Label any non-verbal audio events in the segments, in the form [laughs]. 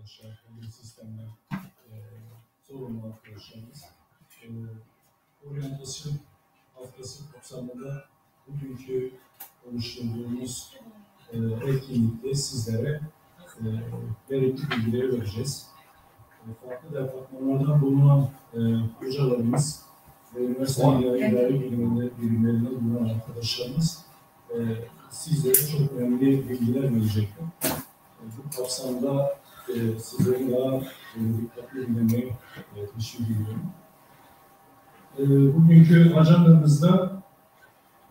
arkadaşlar, kabul sistemler, e, sorumlu arkadaşlarımız. E, oryantasyon haftası kapsamında bugünkü oluşturduğumuz e, etkinlikte sizlere e, gerekli bilgileri vereceğiz. E, farklı departmanlardan bulunan e, hocalarımız ve üniversite idari biliminde bilimlerinde bulunan arkadaşlarımız e, sizlere çok önemli bilgiler verecekler. E, bu kapsamda e, sizleri daha dikkatli dinlemeyi e, teşvik ediyorum. E, bugünkü ajandamızda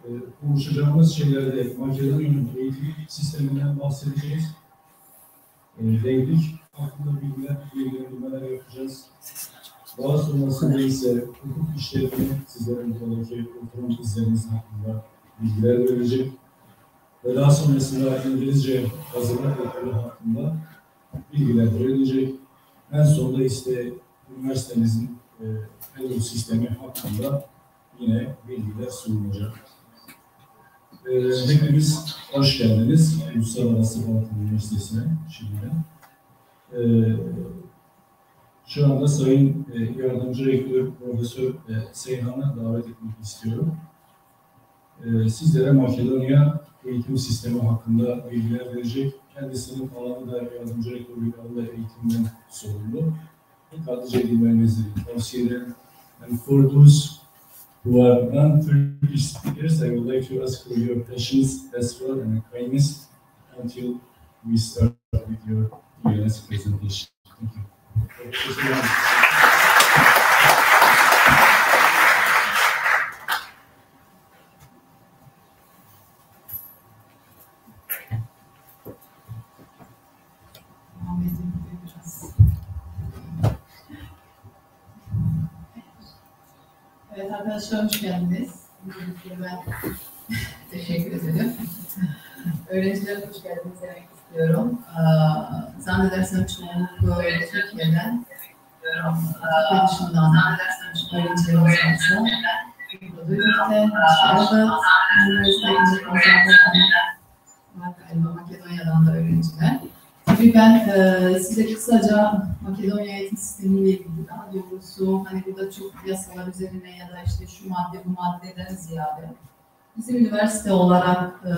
e, konuşacağımız şeylerde Makedonya'nın eğitim sisteminden bahsedeceğiz. E, denklik hakkında bilgiler, bilgilendirmeler yapacağız. Daha sonrasında ise hukuk işlerini sizlerin buradaki oturum izleriniz hakkında bilgiler verecek. Ve daha sonrasında İngilizce hazırlık okulu hakkında bilgiler verilecek. En sonunda ise üniversitemizin e, sistemi hakkında yine bilgiler sunulacak. E, hepiniz hoş geldiniz Uluslararası Balkan Üniversitesi'ne şimdiden. E, şu anda Sayın e, Yardımcı Rektör Profesör e, Seyhan'ı davet etmek istiyorum. E, sizlere Makedonya eğitim sistemi hakkında bilgiler verecek. Kendisinin alanı da yardımcı rektörlük alanı da eğitimden sorumlu. Dikkatlice dinlemenizi tavsiye ederim. And for those who are non-Turkish speakers, I would like to ask for your patience as well and kindness until we start with your UNS presentation. Thank you. Ahmet'in arkadaşlar hoş geldiniz. Ben teşekkür ederim. Öğrenciler hoş geldiniz demek istiyorum. Ee, Zannedersem çoğunlukla Türkiye'den, Türkiye dışından öğrencilerimiz varsa burada birlikte dışarıda üniversite var galiba Makedonya'dan da öğrenciler. Tabii ben e, size kısaca Makedonya eğitim sistemiyle ilgili daha doğrusu hani burada çok yasalar üzerine ya da işte şu madde bu maddeden ziyade bizim üniversite olarak e,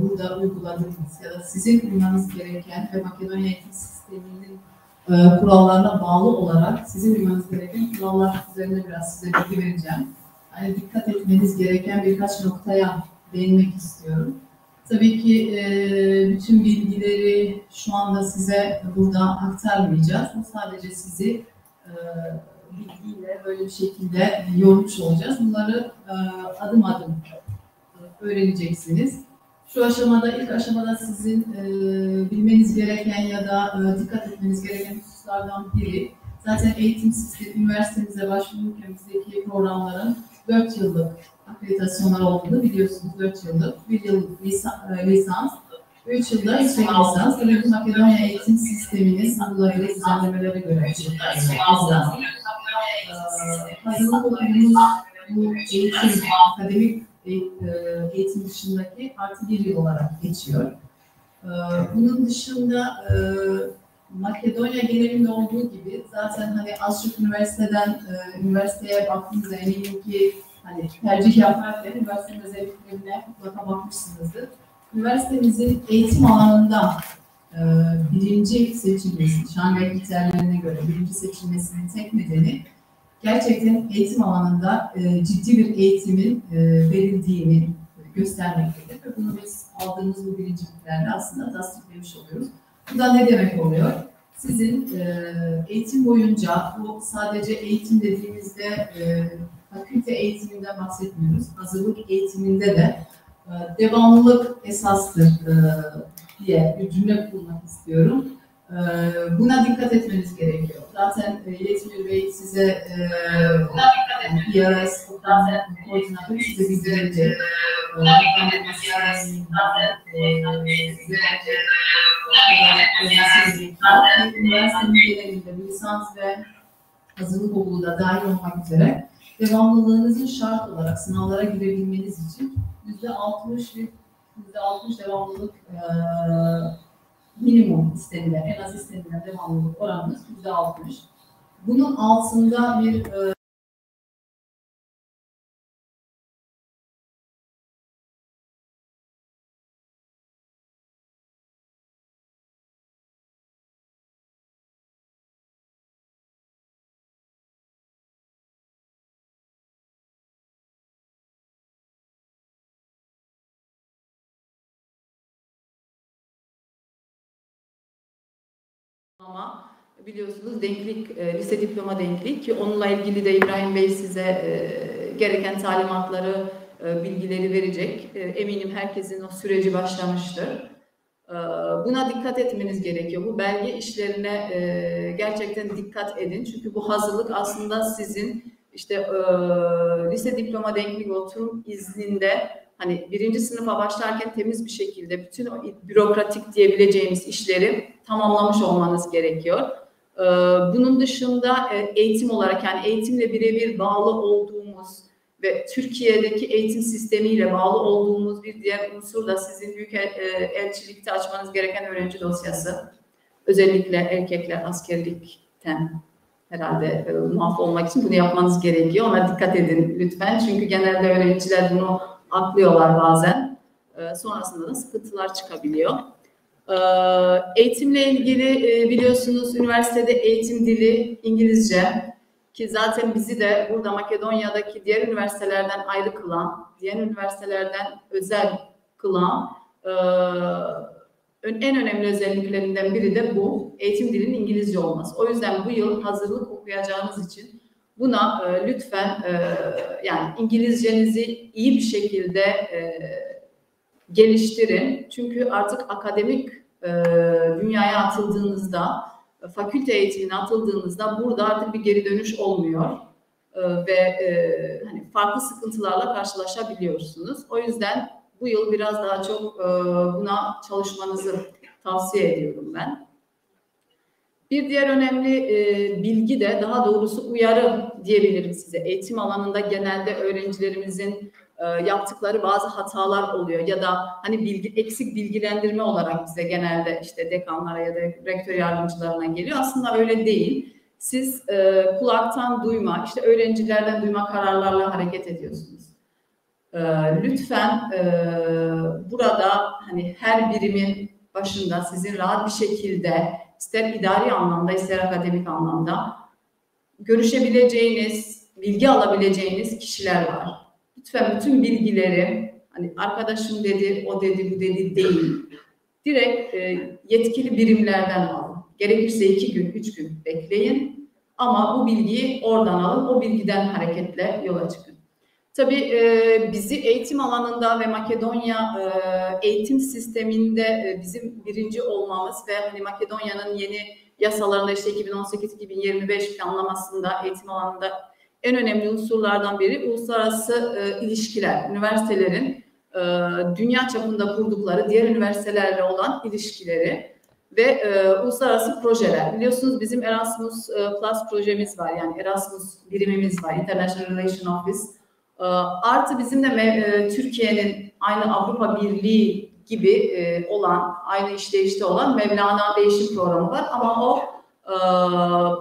burada uyguladığımız ya da sizin uymanız gereken ve Makedonya eğitim sisteminin e, kurallarına bağlı olarak sizin uymanız gereken kurallar üzerine biraz size bilgi vereceğim. Hani dikkat etmeniz gereken birkaç noktaya değinmek istiyorum. Tabii ki e, bütün bilgileri şu anda size burada aktarmayacağız. Sadece sizi e, bilgiyle böyle bir şekilde yormuş olacağız. Bunları e, adım adım öğreneceksiniz. Şu aşamada, ilk aşamada sizin e, bilmeniz gereken ya da e, dikkat etmeniz gereken hususlardan biri, zaten eğitim sistemi, üniversitemize başvururken bizdeki programların 4 yıllık akreditasyonlar olduğunu biliyorsunuz. 4 yıllık, 1 yıllık lisans, lisans 3 yılda yüksek lisans. Bu Makedonya eğitim sisteminin sınırlarıyla düzenlemelere göre lisans. Hazırlık okulumuz bu eğitim, akademik eğitim dışındaki artı bir yıl olarak geçiyor. Bunun dışında Makedonya genelinde olduğu gibi zaten hani az çok üniversiteden üniversiteye baktığınızda eminim ki hani tercih yaparken üniversitenin özelliklerine mutlaka bakmışsınızdır. Üniversitemizin eğitim alanında e, birinci seçilmesi, Şangay kriterlerine göre birinci seçilmesinin tek nedeni gerçekten eğitim alanında e, ciddi bir eğitimin e, verildiğini göstermektedir. Ve bunu biz aldığımız bu birinciliklerle aslında tasdiklemiş oluyoruz. Bu da ne demek oluyor? Sizin e, eğitim boyunca, bu sadece eğitim dediğimizde e, fakülte eğitiminden bahsetmiyoruz. Hazırlık eğitiminde de e, devamlılık esastır e, diye bir cümle kurmak istiyorum. E, buna dikkat etmeniz gerekiyor. Zaten Yetmir Bey size e, PRS koordinatörü size bildirecek. Üniversitenin genelinde lisans ve hazırlık okulu da dahil olmak üzere devamlılığınızın şart olarak sınavlara girebilmeniz için yüzde altmış bir yüzde altmış devamlılık minimum istenilen, en az istenilen devamlılık oranımız yüzde altmış. Bunun altında bir Ama biliyorsunuz denklik, e, lise diploma denklik ki onunla ilgili de İbrahim Bey size e, gereken talimatları, e, bilgileri verecek. E, eminim herkesin o süreci başlamıştır. E, buna dikkat etmeniz gerekiyor. Bu belge işlerine e, gerçekten dikkat edin. Çünkü bu hazırlık aslında sizin işte e, lise diploma denklik oturum izninde hani birinci sınıfa başlarken temiz bir şekilde bütün o bürokratik diyebileceğimiz işleri tamamlamış olmanız gerekiyor. Ee, bunun dışında e, eğitim olarak yani eğitimle birebir bağlı olduğumuz ve Türkiye'deki eğitim sistemiyle bağlı olduğumuz bir diğer unsur da sizin büyük e, elçilikte açmanız gereken öğrenci dosyası. Özellikle erkekler askerlikten herhalde e, muaf olmak için bunu yapmanız gerekiyor. Ona dikkat edin lütfen. Çünkü genelde öğrenciler bunu atlıyorlar bazen. E, sonrasında da sıkıntılar çıkabiliyor. E, eğitimle ilgili e, biliyorsunuz üniversitede eğitim dili İngilizce ki zaten bizi de burada Makedonya'daki diğer üniversitelerden ayrı kılan, diğer üniversitelerden özel kılan e, en önemli özelliklerinden biri de bu. Eğitim dilinin İngilizce olması. O yüzden bu yıl hazırlık okuyacağınız için Buna e, lütfen e, yani İngilizcenizi iyi bir şekilde e, geliştirin. Çünkü artık akademik e, dünyaya atıldığınızda, fakülte eğitimine atıldığınızda burada artık bir geri dönüş olmuyor. E, ve e, hani farklı sıkıntılarla karşılaşabiliyorsunuz. O yüzden bu yıl biraz daha çok e, buna çalışmanızı tavsiye ediyorum ben. Bir diğer önemli e, bilgi de daha doğrusu uyarı diyebilirim size. Eğitim alanında genelde öğrencilerimizin e, yaptıkları bazı hatalar oluyor ya da hani bilgi eksik bilgilendirme olarak bize genelde işte dekanlara ya da rektör yardımcılarına geliyor. Aslında öyle değil. Siz e, kulaktan duyma, işte öğrencilerden duyma kararlarla hareket ediyorsunuz. E, lütfen e, burada hani her birimin başında sizin rahat bir şekilde ister idari anlamda ister akademik anlamda görüşebileceğiniz, bilgi alabileceğiniz kişiler var. Lütfen bütün bilgileri hani arkadaşım dedi, o dedi, bu dedi değil. Direkt e, yetkili birimlerden alın. Gerekirse iki gün, üç gün bekleyin. Ama bu bilgiyi oradan alın, o bilgiden hareketle yola çıkın. Tabii e, bizi eğitim alanında ve Makedonya e, eğitim sisteminde e, bizim birinci olmamız ve hani Makedonya'nın yeni yasalarında işte 2018-2025 planlamasında eğitim alanında en önemli unsurlardan biri uluslararası e, ilişkiler. Üniversitelerin e, dünya çapında kurdukları diğer üniversitelerle olan ilişkileri ve e, uluslararası projeler. Biliyorsunuz bizim Erasmus e, Plus projemiz var. Yani Erasmus birimimiz var. International Relation Office. E, artı bizim de e, Türkiye'nin aynı Avrupa Birliği gibi e, olan, aynı işleyişte olan Mevlana Değişim Programı var. Ama o e,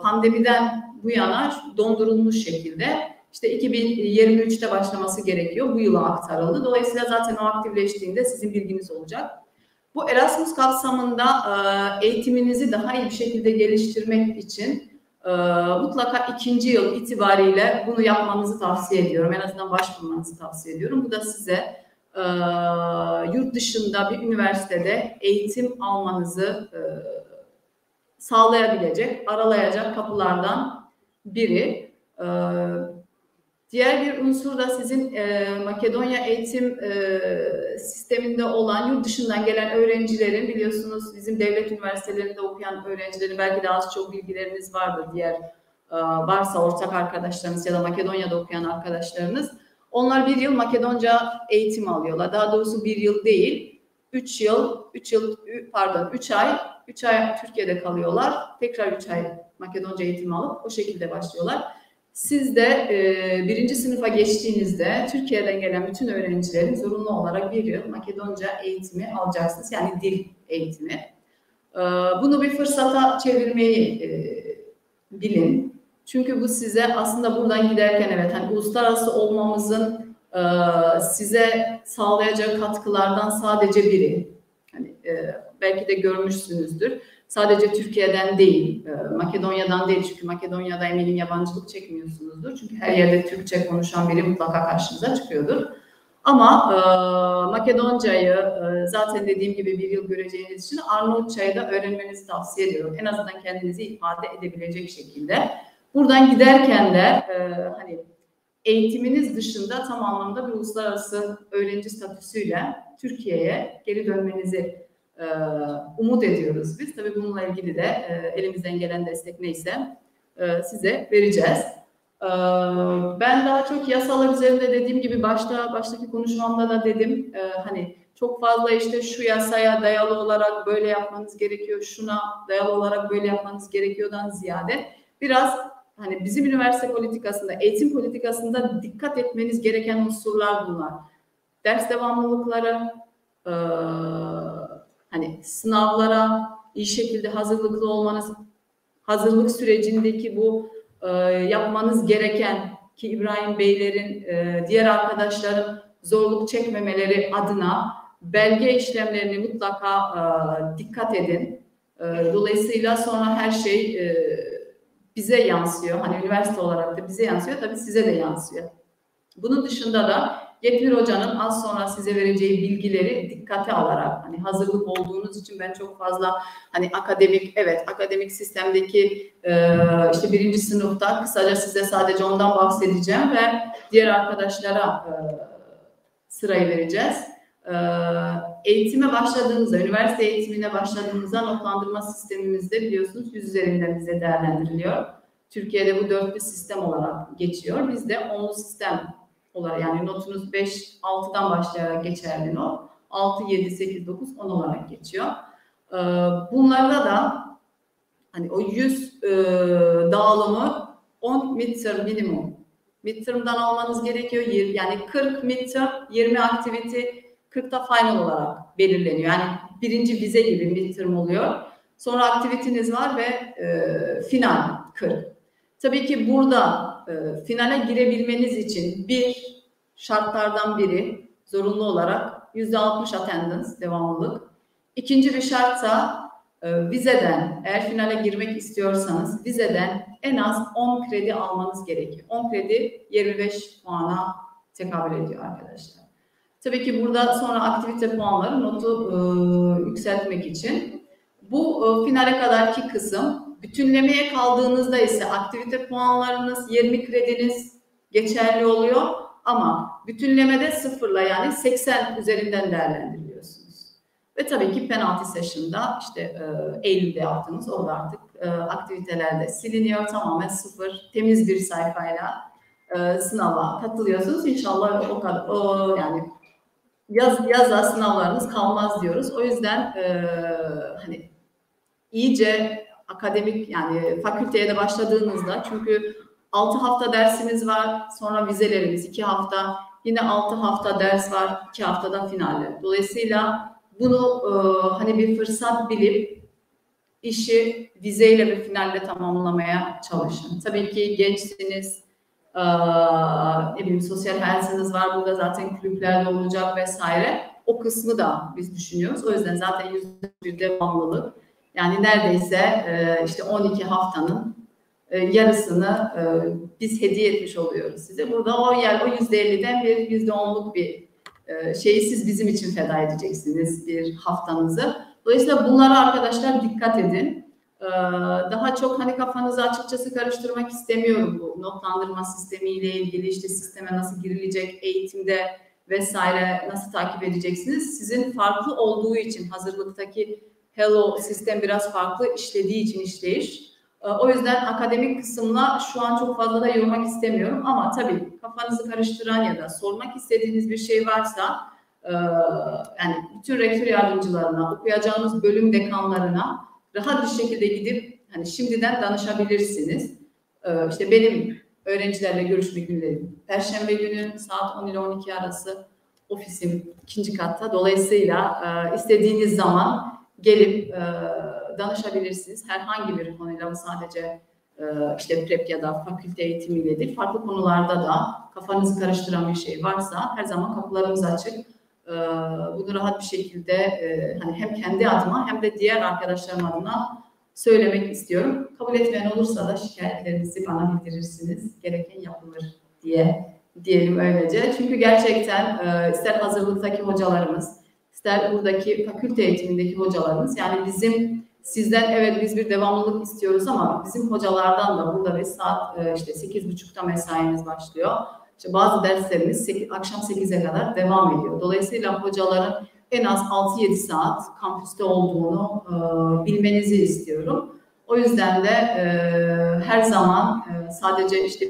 pandemiden bu yana dondurulmuş şekilde işte 2023'te başlaması gerekiyor. Bu yıla aktarıldı. Dolayısıyla zaten o aktifleştiğinde sizin bilginiz olacak. Bu Erasmus kapsamında eğitiminizi daha iyi bir şekilde geliştirmek için e, mutlaka ikinci yıl itibariyle bunu yapmanızı tavsiye ediyorum. En azından başvurmanızı tavsiye ediyorum. Bu da size e, yurt dışında bir üniversitede eğitim almanızı e, sağlayabilecek, aralayacak kapılardan biri. E, diğer bir unsur da sizin e, Makedonya eğitim e, sisteminde olan yurt dışından gelen öğrencilerin biliyorsunuz bizim devlet üniversitelerinde okuyan öğrencilerin belki daha az çok bilgileriniz vardır diğer e, varsa ortak arkadaşlarınız ya da Makedonya'da okuyan arkadaşlarınız onlar bir yıl Makedonca eğitim alıyorlar. Daha doğrusu bir yıl değil, üç yıl, üç yıl, pardon, üç ay, üç ay Türkiye'de kalıyorlar. Tekrar üç ay Makedonca eğitim alıp o şekilde başlıyorlar. Siz de e, birinci sınıfa geçtiğinizde Türkiye'den gelen bütün öğrencilerin zorunlu olarak bir yıl Makedonca eğitimi alacaksınız. Yani dil eğitimi. Bunu bir fırsata çevirmeyi bilin. Çünkü bu size aslında buradan giderken evet hani uluslararası olmamızın size sağlayacağı katkılardan sadece biri. Hani belki de görmüşsünüzdür. Sadece Türkiye'den değil, Makedonya'dan değil çünkü Makedonya'da eminim yabancılık çekmiyorsunuzdur. Çünkü her yerde Türkçe konuşan biri mutlaka karşınıza çıkıyordur. Ama e, Makedoncayı e, zaten dediğim gibi bir yıl göreceğiniz için Arnavutçayı da öğrenmenizi tavsiye ediyorum. En azından kendinizi ifade edebilecek şekilde. Buradan giderken de e, hani eğitiminiz dışında tam anlamda bir uluslararası öğrenci statüsüyle Türkiye'ye geri dönmenizi e, umut ediyoruz biz. Tabii bununla ilgili de e, elimizden gelen destek neyse e, size vereceğiz. Ee, ben daha çok yasalar üzerinde dediğim gibi başta baştaki konuşmamda da dedim e, hani çok fazla işte şu yasaya dayalı olarak böyle yapmanız gerekiyor, şuna dayalı olarak böyle yapmanız gerekiyordan ziyade biraz hani bizim üniversite politikasında, eğitim politikasında dikkat etmeniz gereken unsurlar bunlar. Ders devamlılıkları, e, hani sınavlara iyi şekilde hazırlıklı olmanız, hazırlık sürecindeki bu e, yapmanız gereken ki İbrahim Beylerin, e, diğer arkadaşların zorluk çekmemeleri adına belge işlemlerini mutlaka e, dikkat edin. E, dolayısıyla sonra her şey e, bize yansıyor. Hani üniversite olarak da bize yansıyor, tabii size de yansıyor. Bunun dışında da Yetmir Hoca'nın az sonra size vereceği bilgileri dikkate alarak hani hazırlık olduğunuz için ben çok fazla hani akademik evet akademik sistemdeki e, işte birinci sınıfta kısaca size sadece ondan bahsedeceğim ve diğer arkadaşlara e, sırayı vereceğiz. E, eğitime başladığınızda, üniversite eğitimine başladığınızda notlandırma sistemimizde biliyorsunuz yüz üzerinden bize değerlendiriliyor. Türkiye'de bu dörtlü sistem olarak geçiyor. Bizde onlu sistem olarak yani notunuz 5 6'dan başlayarak geçerli not. 6 7 8 9 10 olarak geçiyor. Ee, bunlarda da hani o 100 e, dağılımı 10 midterm minimum. Midterm'dan almanız gerekiyor. Yani 40 midterm, 20 activity, 40 da final olarak belirleniyor. Yani birinci vize gibi midterm oluyor. Sonra aktivitiniz var ve e, final 40. Tabii ki burada e, finale girebilmeniz için bir şartlardan biri zorunlu olarak yüzde 60 attendance devamlılık. İkinci bir şartsa e, vizeden eğer finale girmek istiyorsanız vizeden en az 10 kredi almanız gerekiyor. 10 kredi 25 puana tekabül ediyor arkadaşlar. Tabii ki burada sonra aktivite puanları notu e, yükseltmek için bu e, finale kadarki kısım Bütünlemeye kaldığınızda ise aktivite puanlarınız 20 krediniz geçerli oluyor ama bütünlemede sıfırla yani 80 üzerinden değerlendiriliyorsunuz. Ve tabii ki penalty session'da işte e, Eylül'de yaptığınız orada artık e, aktivitelerde siliniyor tamamen sıfır temiz bir sayfayla e, sınava katılıyorsunuz. İnşallah o kadar o yani yaz yaz sınavlarınız kalmaz diyoruz. O yüzden e, hani iyice akademik yani fakülteye de başladığınızda çünkü 6 hafta dersimiz var sonra vizelerimiz 2 hafta yine 6 hafta ders var 2 haftada finaller. Dolayısıyla bunu e, hani bir fırsat bilip işi vizeyle ve finalle tamamlamaya çalışın. Tabii ki gençsiniz, e, ne bileyim sosyal hayatınız var burada zaten kulüplerde olacak vesaire. O kısmı da biz düşünüyoruz. O yüzden zaten yüzde bir devamlılık yani neredeyse e, işte 12 haftanın e, yarısını e, biz hediye etmiş oluyoruz size. Burada o yer o %50'den bir %10'luk bir şeyi siz bizim için feda edeceksiniz bir haftanızı. Dolayısıyla bunlara arkadaşlar dikkat edin. Daha çok hani kafanızı açıkçası karıştırmak istemiyorum bu notlandırma sistemiyle ilgili işte sisteme nasıl girilecek eğitimde vesaire nasıl takip edeceksiniz. Sizin farklı olduğu için hazırlıktaki Hello sistem biraz farklı işlediği için işleyiş. Ee, o yüzden akademik kısımla şu an çok fazla da yormak istemiyorum ama tabii kafanızı karıştıran ya da sormak istediğiniz bir şey varsa e, yani bütün rektör yardımcılarına, okuyacağınız bölüm dekanlarına rahat bir şekilde gidip hani şimdiden danışabilirsiniz. Ee, işte benim öğrencilerle görüşme günlerim Perşembe günü saat 10 ile 12 arası ofisim ikinci katta. Dolayısıyla e, istediğiniz zaman gelip e, danışabilirsiniz. Herhangi bir konuyla sadece e, işte prep ya da fakülte eğitimiyle değil, farklı konularda da kafanızı karıştıran bir şey varsa her zaman kapılarımız açık. E, bunu rahat bir şekilde e, hani hem kendi adıma hem de diğer arkadaşlarım adına söylemek istiyorum. Kabul etmeyen olursa da şikayetlerinizi bana bildirirsiniz. Gereken yapılır diye diyelim öylece. Çünkü gerçekten e, ister hazırlıktaki hocalarımız, ister buradaki fakülte eğitimindeki hocalarımız yani bizim sizden evet biz bir devamlılık istiyoruz ama bizim hocalardan da burada bir saat e, işte sekiz buçukta mesaimiz başlıyor. İşte bazı derslerimiz 8, akşam 8'e kadar devam ediyor. Dolayısıyla hocaların en az 6-7 saat kampüste olduğunu e, bilmenizi istiyorum. O yüzden de e, her zaman e, sadece işte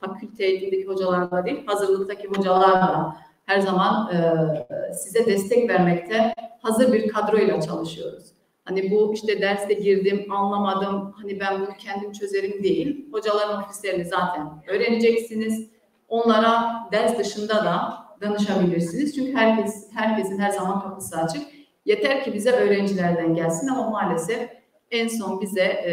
fakülte eğitimindeki hocalarla değil, hazırlıktaki hocalarla her zaman e, size destek vermekte hazır bir kadroyla çalışıyoruz. Hani bu işte derste girdim, anlamadım, hani ben bunu kendim çözerim değil. Hocaların ofislerini zaten öğreneceksiniz. Onlara ders dışında da danışabilirsiniz. Çünkü herkes herkesin her zaman kapısı açık. Yeter ki bize öğrencilerden gelsin ama maalesef en son bize e,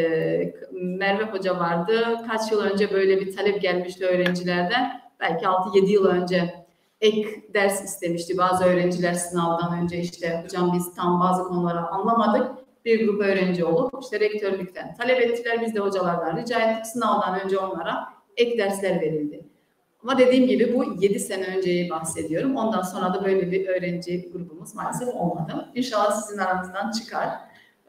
Merve Hoca vardı. Kaç yıl önce böyle bir talep gelmişti öğrencilerden. Belki 6-7 yıl önce ek ders istemişti. Bazı öğrenciler sınavdan önce işte hocam biz tam bazı konuları anlamadık. Bir grup öğrenci olup işte rektörlükten talep ettiler. Biz de hocalardan rica ettik. Sınavdan önce onlara ek dersler verildi. Ama dediğim gibi bu 7 sene önceyi bahsediyorum. Ondan sonra da böyle bir öğrenci grubumuz maalesef olmadı. İnşallah sizin aranızdan çıkar.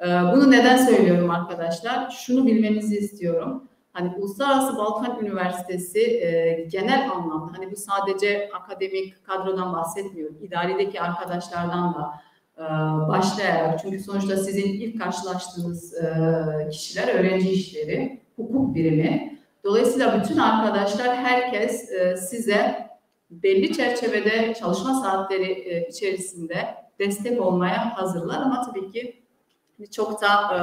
Ee, bunu neden söylüyorum arkadaşlar? Şunu bilmenizi istiyorum. Hani Uluslararası Balkan Üniversitesi e, genel anlamda hani bu sadece akademik kadrodan bahsetmiyorum. İdaredeki arkadaşlardan da e, başlayarak çünkü sonuçta sizin ilk karşılaştığınız e, kişiler öğrenci işleri, hukuk birimi. Dolayısıyla bütün arkadaşlar herkes e, size belli çerçevede çalışma saatleri e, içerisinde destek olmaya hazırlar ama tabii ki çok da e,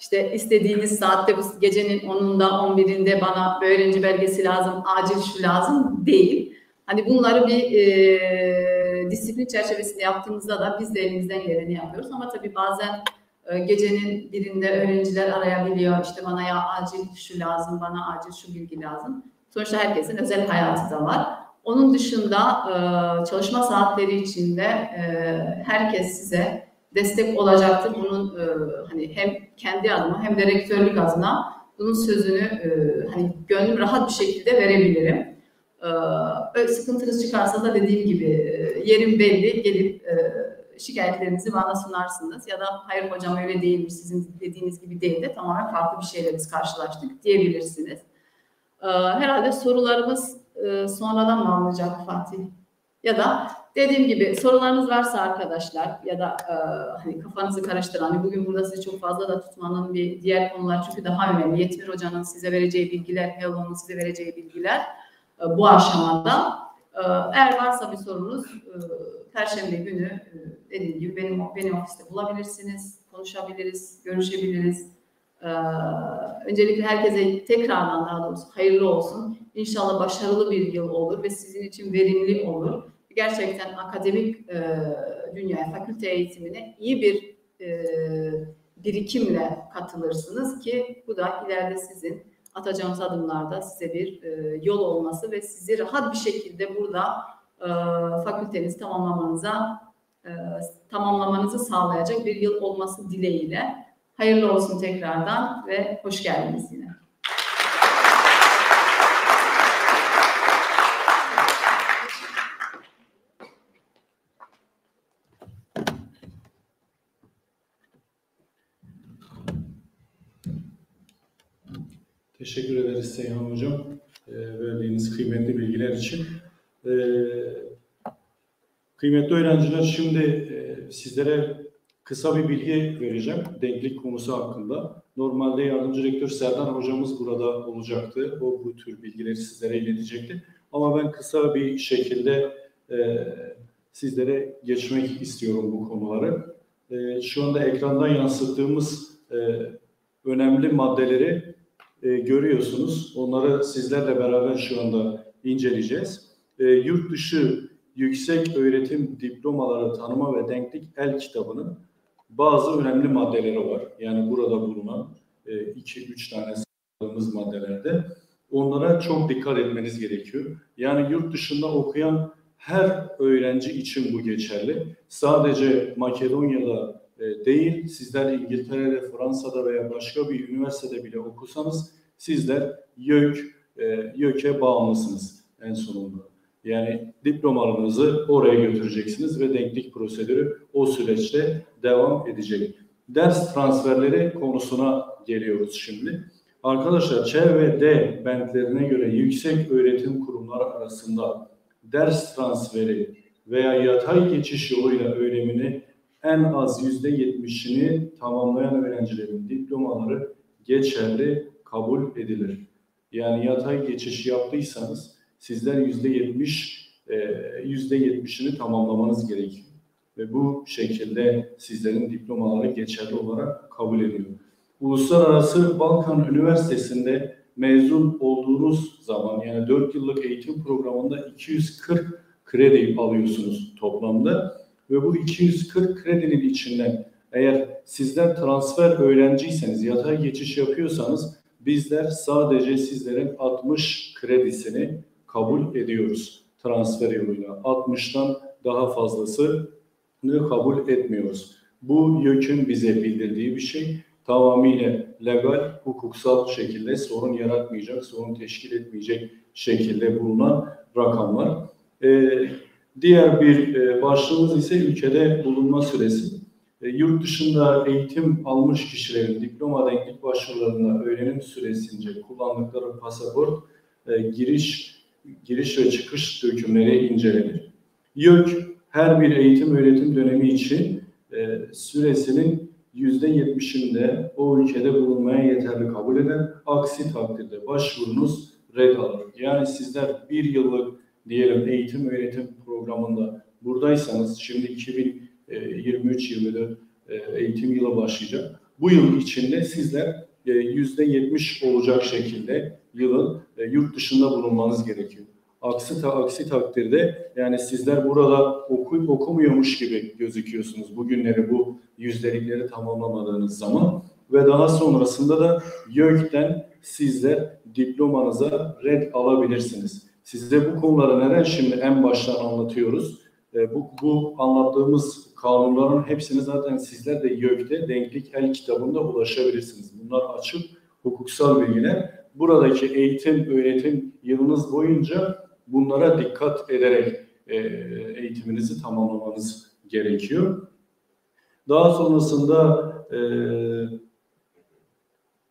işte istediğiniz saatte bu gecenin 10'unda 11'inde bana öğrenci belgesi lazım, acil şu lazım değil. Hani bunları bir e, disiplin çerçevesinde yaptığımızda da biz de elimizden geleni yapıyoruz. Ama tabii bazen e, gecenin birinde öğrenciler arayabiliyor. İşte bana ya acil şu lazım, bana acil şu bilgi lazım. Sonuçta herkesin özel hayatı da var. Onun dışında e, çalışma saatleri içinde e, herkes size destek olacaktır. Bunun e, hani hem kendi adıma hem de rektörlük adına bunun sözünü e, hani gönlüm rahat bir şekilde verebilirim. E, sıkıntınız çıkarsa da dediğim gibi e, yerim belli gelip e, şikayetlerinizi bana sunarsınız ya da hayır hocam öyle değilmiş sizin dediğiniz gibi değil de tamamen farklı bir şeyle biz karşılaştık diyebilirsiniz. E, herhalde sorularımız e, sonradan mı alınacak Fatih? Ya da dediğim gibi sorularınız varsa arkadaşlar ya da e, hani kafanızı karıştıran, hani bugün burada sizi çok fazla da tutmanın bir diğer konular çünkü daha önemli. Yetmir Hoca'nın size vereceği bilgiler, Hello'nun size vereceği bilgiler e, bu aşamada. E, eğer varsa bir sorunuz e, Perşembe günü e, dediğim gibi benim benim ofiste bulabilirsiniz, konuşabiliriz, görüşebiliriz. Ee, öncelikle herkese tekrardan daha doğrusu hayırlı olsun. İnşallah başarılı bir yıl olur ve sizin için verimli olur. Gerçekten akademik e, dünyaya, fakülte eğitimine iyi bir e, birikimle katılırsınız ki bu da ileride sizin atacağınız adımlarda size bir e, yol olması ve sizi rahat bir şekilde burada e, fakültenizi tamamlamanıza e, tamamlamanızı sağlayacak bir yıl olması dileğiyle. Hayırlı olsun tekrardan ve hoş geldiniz yine. Teşekkür ederiz Seyhan Hocam. E, verdiğiniz kıymetli bilgiler için. E, kıymetli öğrenciler şimdi e, sizlere kısa bir bilgi vereceğim denklik konusu hakkında. Normalde yardımcı rektör Serdar hocamız burada olacaktı. O bu tür bilgileri sizlere iletecekti. Ama ben kısa bir şekilde sizlere geçmek istiyorum bu konuları. Şu anda ekrandan yansıttığımız önemli maddeleri e, görüyorsunuz. Onları sizlerle beraber şu anda inceleyeceğiz. E, yurt dışı yüksek öğretim diplomaları tanıma ve denklik el kitabının bazı önemli maddeleri var. Yani burada bulunan 2-3 tane sayıldığımız maddelerde onlara çok dikkat etmeniz gerekiyor. Yani yurt dışında okuyan her öğrenci için bu geçerli. Sadece Makedonya'da e, değil, sizler İngiltere'de, Fransa'da veya başka bir üniversitede bile okusanız sizler YÖK, e, YÖK'e bağımlısınız en sonunda. Yani diplomalarınızı oraya götüreceksiniz ve denklik prosedürü o süreçte devam edecek. Ders transferleri konusuna geliyoruz şimdi. Arkadaşlar C ve D bentlerine göre yüksek öğretim kurumları arasında ders transferi veya yatay geçiş yoluyla öğrenimini en az yüzde yetmişini tamamlayan öğrencilerin diplomaları geçerli kabul edilir. Yani yatay geçiş yaptıysanız sizler yüzde yetmiş e, yüzde yetmişini tamamlamanız gerekiyor. Ve bu şekilde sizlerin diplomaları geçerli olarak kabul ediliyor. Uluslararası Balkan Üniversitesi'nde mezun olduğunuz zaman yani 4 yıllık eğitim programında 240 kredi alıyorsunuz toplamda ve bu 240 kredinin içinden eğer sizler transfer öğrenciyseniz, yatay geçiş yapıyorsanız bizler sadece sizlerin 60 kredisini kabul ediyoruz transfer yoluyla. 60'tan daha fazlasını kabul etmiyoruz. Bu YÖK'ün bize bildirdiği bir şey tamamıyla legal, hukuksal şekilde sorun yaratmayacak, sorun teşkil etmeyecek şekilde bulunan rakamlar. Ee, diğer bir e, başlığımız ise ülkede bulunma süresi. E, yurt dışında eğitim almış kişilerin diploma denklik başvurularında öğrenim süresince kullandıkları pasaport, e, giriş giriş ve çıkış dökümleri incelenir. YÖK her bir eğitim öğretim dönemi için e, süresinin yüzde yetmişinde o ülkede bulunmaya yeterli kabul eden, aksi takdirde başvurunuz red alır. Yani sizler bir yıllık diyelim eğitim öğretim programında buradaysanız şimdi 2023-24 e, eğitim yılı başlayacak. Bu yıl içinde sizler e, yüzde yetmiş olacak şekilde yılın e, yurt dışında bulunmanız gerekiyor. Aksi, ta, aksi takdirde yani sizler burada okuyup okumuyormuş gibi gözüküyorsunuz bugünleri bu yüzdelikleri tamamlamadığınız zaman ve daha sonrasında da YÖK'ten sizler diplomanıza red alabilirsiniz. Size bu konuları neden şimdi en baştan anlatıyoruz? E, bu, bu anlattığımız kanunların hepsini zaten sizler de YÖK'te denklik el kitabında ulaşabilirsiniz. Bunlar açık hukuksal bilgiler. Buradaki eğitim, öğretim yılınız boyunca bunlara dikkat ederek e, eğitiminizi tamamlamanız gerekiyor. Daha sonrasında e,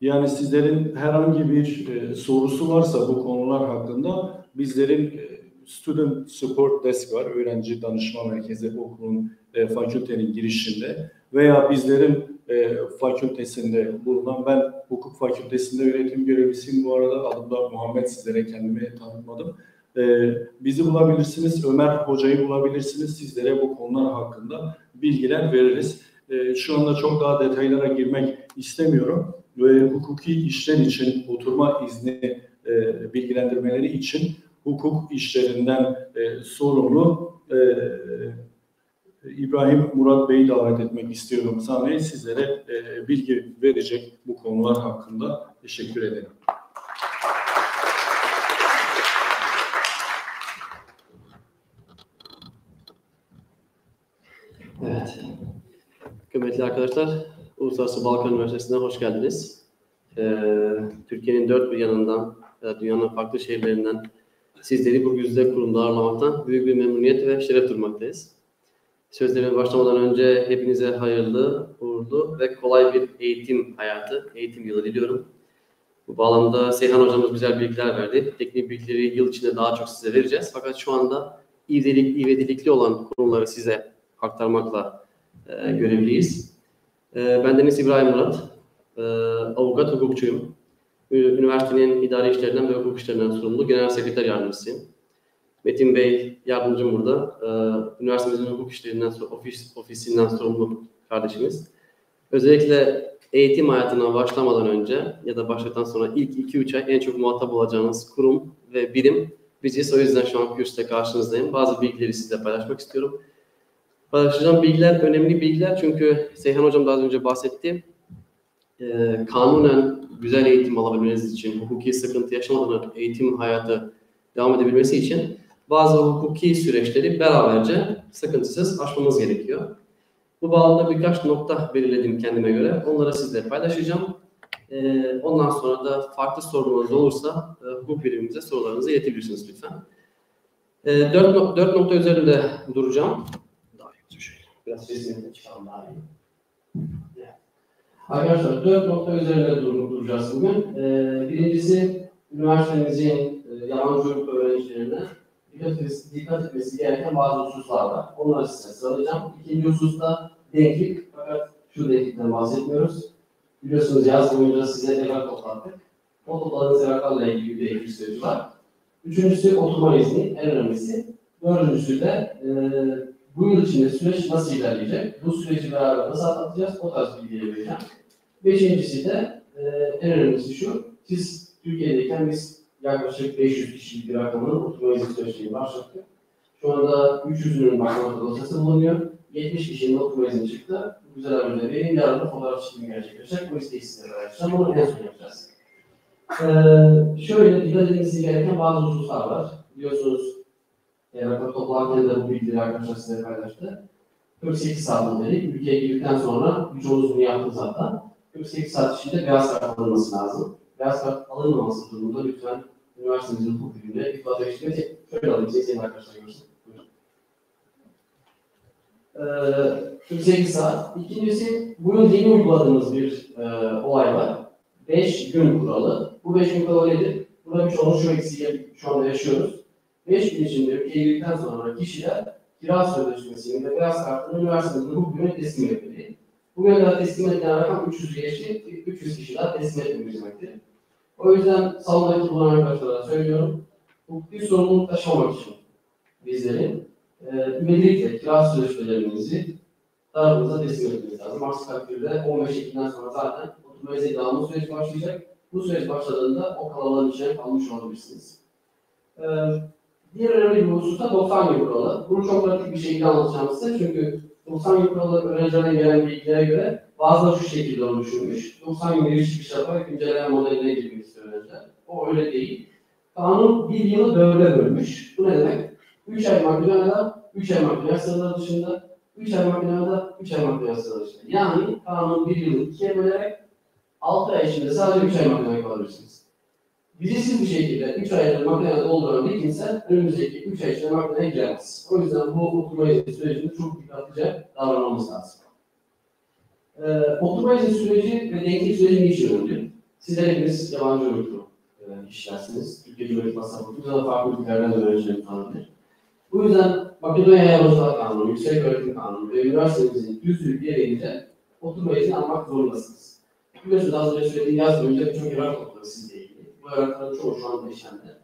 yani sizlerin herhangi bir e, sorusu varsa bu konular hakkında bizlerin e, Student Support Desk var. Öğrenci Danışma Merkezi okulun e, fakültenin girişinde veya bizlerin e, fakültesinde bulunan ben hukuk fakültesinde öğretim görevlisiyim bu arada adım Muhammed sizlere kendimi tanıtmadım. E, bizi bulabilirsiniz, Ömer Hoca'yı bulabilirsiniz. Sizlere bu konular hakkında bilgiler veririz. E, şu anda çok daha detaylara girmek istemiyorum. Ve hukuki işler için oturma izni e, bilgilendirmeleri için hukuk işlerinden e, sorumlu e, İbrahim Murat Bey'i davet etmek istiyorum sahneye. Sizlere e, bilgi verecek bu konular hakkında teşekkür ederim. Evet. Kıymetli arkadaşlar, Uluslararası Balkan Üniversitesi'ne hoş geldiniz. Ee, Türkiye'nin dört bir yanından, dünyanın farklı şehirlerinden sizleri bu güzide kurumda ağırlamaktan büyük bir memnuniyet ve şeref durmaktayız. Sözlerime başlamadan önce hepinize hayırlı, uğurlu ve kolay bir eğitim hayatı, eğitim yılı diliyorum. Bu bağlamda Seyhan hocamız güzel bilgiler verdi. Teknik bilgileri yıl içinde daha çok size vereceğiz. Fakat şu anda ivedilik, ivedilikli olan konuları size aktarmakla e, görevliyiz. E, ben Deniz İbrahim Murat, e, avukat, hukukçuyum. Üniversitenin idari işlerinden ve hukuk işlerinden sorumlu genel sekreter yardımcısıyım. Metin Bey yardımcım burada. Ee, üniversitemizin hukuk işlerinden, ofis, ofisinden sorumlu kardeşimiz. Özellikle eğitim hayatına başlamadan önce ya da başladıktan sonra ilk 2-3 ay en çok muhatap olacağınız kurum ve birim biziz. O yüzden şu an kürsüde karşınızdayım. Bazı bilgileri sizle paylaşmak istiyorum. Paylaşacağım bilgiler önemli bilgiler çünkü Seyhan Hocam daha önce bahsetti. Ee, kanunen güzel eğitim alabilmeniz için, hukuki sıkıntı yaşamadan eğitim hayatı devam edebilmesi için bazı hukuki süreçleri beraberce sıkıntısız aşmamız gerekiyor. Bu bağlamda birkaç nokta belirledim kendime göre. Onları sizle paylaşacağım. Ee, ondan sonra da farklı sorunlarınız olursa e, hukuk birimimize sorularınızı iletebilirsiniz lütfen. Ee, dört, dört nokta üzerinde duracağım. Daha iyi olacak şöyle. Biraz daha iyi. Evet. Arkadaşlar dört nokta üzerinde dur- duracağız bugün. Ee, birincisi üniversitemizin e, yabancılık öğrencilerine dikkat etmesi, dikkat etmesi gereken bazı hususlar var. Onları size sıralayacağım. İkinci hususta denklik. Fakat şu denklikten bahsetmiyoruz. Biliyorsunuz yaz boyunca size evrak toplattık. O topladığınız evraklarla ilgili bir denklik süreci var. Üçüncüsü oturma izni, en önemlisi. Dördüncüsü de e, bu yıl içinde süreç nasıl ilerleyecek? Bu süreci beraber nasıl atlatacağız? O tarz bilgileri vereceğim. Beşincisi de e, en önemlisi şu. Siz Türkiye'deyken biz yaklaşık 500 kişilik bir rakamın oturma izni süreçini başlattık. Şu anda 300'ünün başlangıç dosyası bulunuyor. 70 kişinin oturma çıktı. Bu güzel haberleri vereyim. Yarın da fotoğraf çekimi gerçekleşecek. Bu isteği sizlere vereceğim. Onu en son yapacağız. Ee, şöyle dikkat edilmesi gereken bazı hususlar var. Biliyorsunuz evrakları toplarken de bu bilgileri arkadaşlar size paylaştı. 48 saat modeli. Ülkeye girdikten sonra birçoğunuz bunu yaptı zaten. 48 saat içinde beyaz kart alınması lazım. Beyaz kart alınmaması durumunda lütfen üniversitemizin hukuk biliminde ifade etmek şöyle alayım size senin arkadaşlar görsün. Ee, 48 saat. İkincisi, bu yıl yeni uyguladığımız bir e, olay var. 5 gün kuralı. Bu 5 gün kuralı nedir? Burada bir sorun şu eksiği şu anda yaşıyoruz. 5 gün içinde ülkeye girdikten sonra kişiler kira sözleşmesini ve beyaz kartını üniversitemizin hukuk bölümüne teslim etmeli. Bugüne kadar teslim edilen rakam 300 geçti. 300 kişi daha teslim etmemiz demektir. O yüzden salondaki bulunan arkadaşlara söylüyorum. Hukuki sorumluluk taşımamak için bizlerin e, ivedilikle kira sözleşmelerimizi tarafımıza teslim etmemiz lazım. Aksi takdirde 15 Ekim'den sonra zaten oturma izni dağılma süreci başlayacak. Bu süreç başladığında o kalabalığın içine kalmış olabilirsiniz. Ee, diğer önemli bir husus da 90 gün kuralı. Bunu çok pratik bir şekilde anlatacağım size çünkü 90 gün kuralı öğrencilerden gelen bilgilere göre bazıları şu şekilde oluşturmuş. 90 gün giriş çıkış yaparak güncelleme modeline girmek istiyor öğrenciler. O öyle değil. Kanun bir yılı dörde bölmüş. Bu ne demek? 3 ay Makedonya'da, 3 ay Makedonya sınırları dışında, 3 ay Makedonya'da, 3 ay Makedonya sınırları dışında. Yani kanun bir yılı ikiye bölerek 6 ay içinde sadece 3 ay Makedonya'ya kalabilirsiniz. Vizesiz bir şekilde 3 ayda Makedonya'da dolduran bir kimse önümüzdeki 3 ay içinde Makedonya'ya giremez. O yüzden bu oturma izni sürecinde çok dikkatlice davranmamız lazım. Ee, oturma izni süreci ve denklik süreci niçin önemli? Sizler hepiniz yabancı uyruklu e, kişilersiniz. Türkiye Cumhuriyeti ya da farklı ülkelerden de öğrencilerim tanınır. Bu yüzden Makedonya Yabancılar Kanunu, Yüksek Öğretim Kanunu ve üniversitemizin düzlüğü gereğince oturma izni almak zorundasınız. Biliyorsunuz az önce söylediğim yaz boyunca birçok evrak topladı sizle evrakların çoğu şu anda işlemde.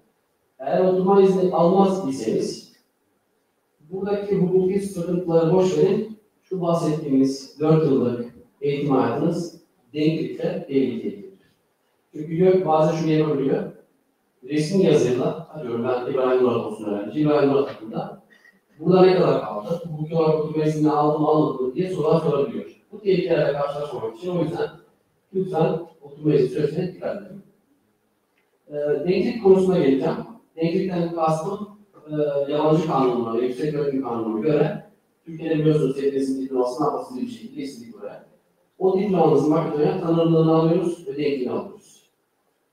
Eğer oturma izni almaz iseniz, buradaki hukuki sıkıntıları boş verin, şu bahsettiğimiz 4 yıllık eğitim hayatınız denklikle tehlikelidir. Çünkü yok bazen şunu yapabiliyor. Resmi yazıyla, atıyorum ben İbrahim Murat olsun öğrenci, İbrahim Murat hakkında burada ne kadar kaldı, hukuki olarak oturma izni aldım almadım diye sorular sorabiliyor. Bu tehlikelerle karşılaşmamak için o yüzden lütfen oturma izni süresine dikkat edin. E, denklik konusuna geleceğim. Denklikten kastım e, yabancı kanunlara, yüksek öğretim kanununa göre Türkiye'de biliyorsunuz TED'sin diplomasını apasız bir şekilde istedik buraya. O diplomamızın Makedonya'ya tanınırlığını alıyoruz ve denkliğini alıyoruz.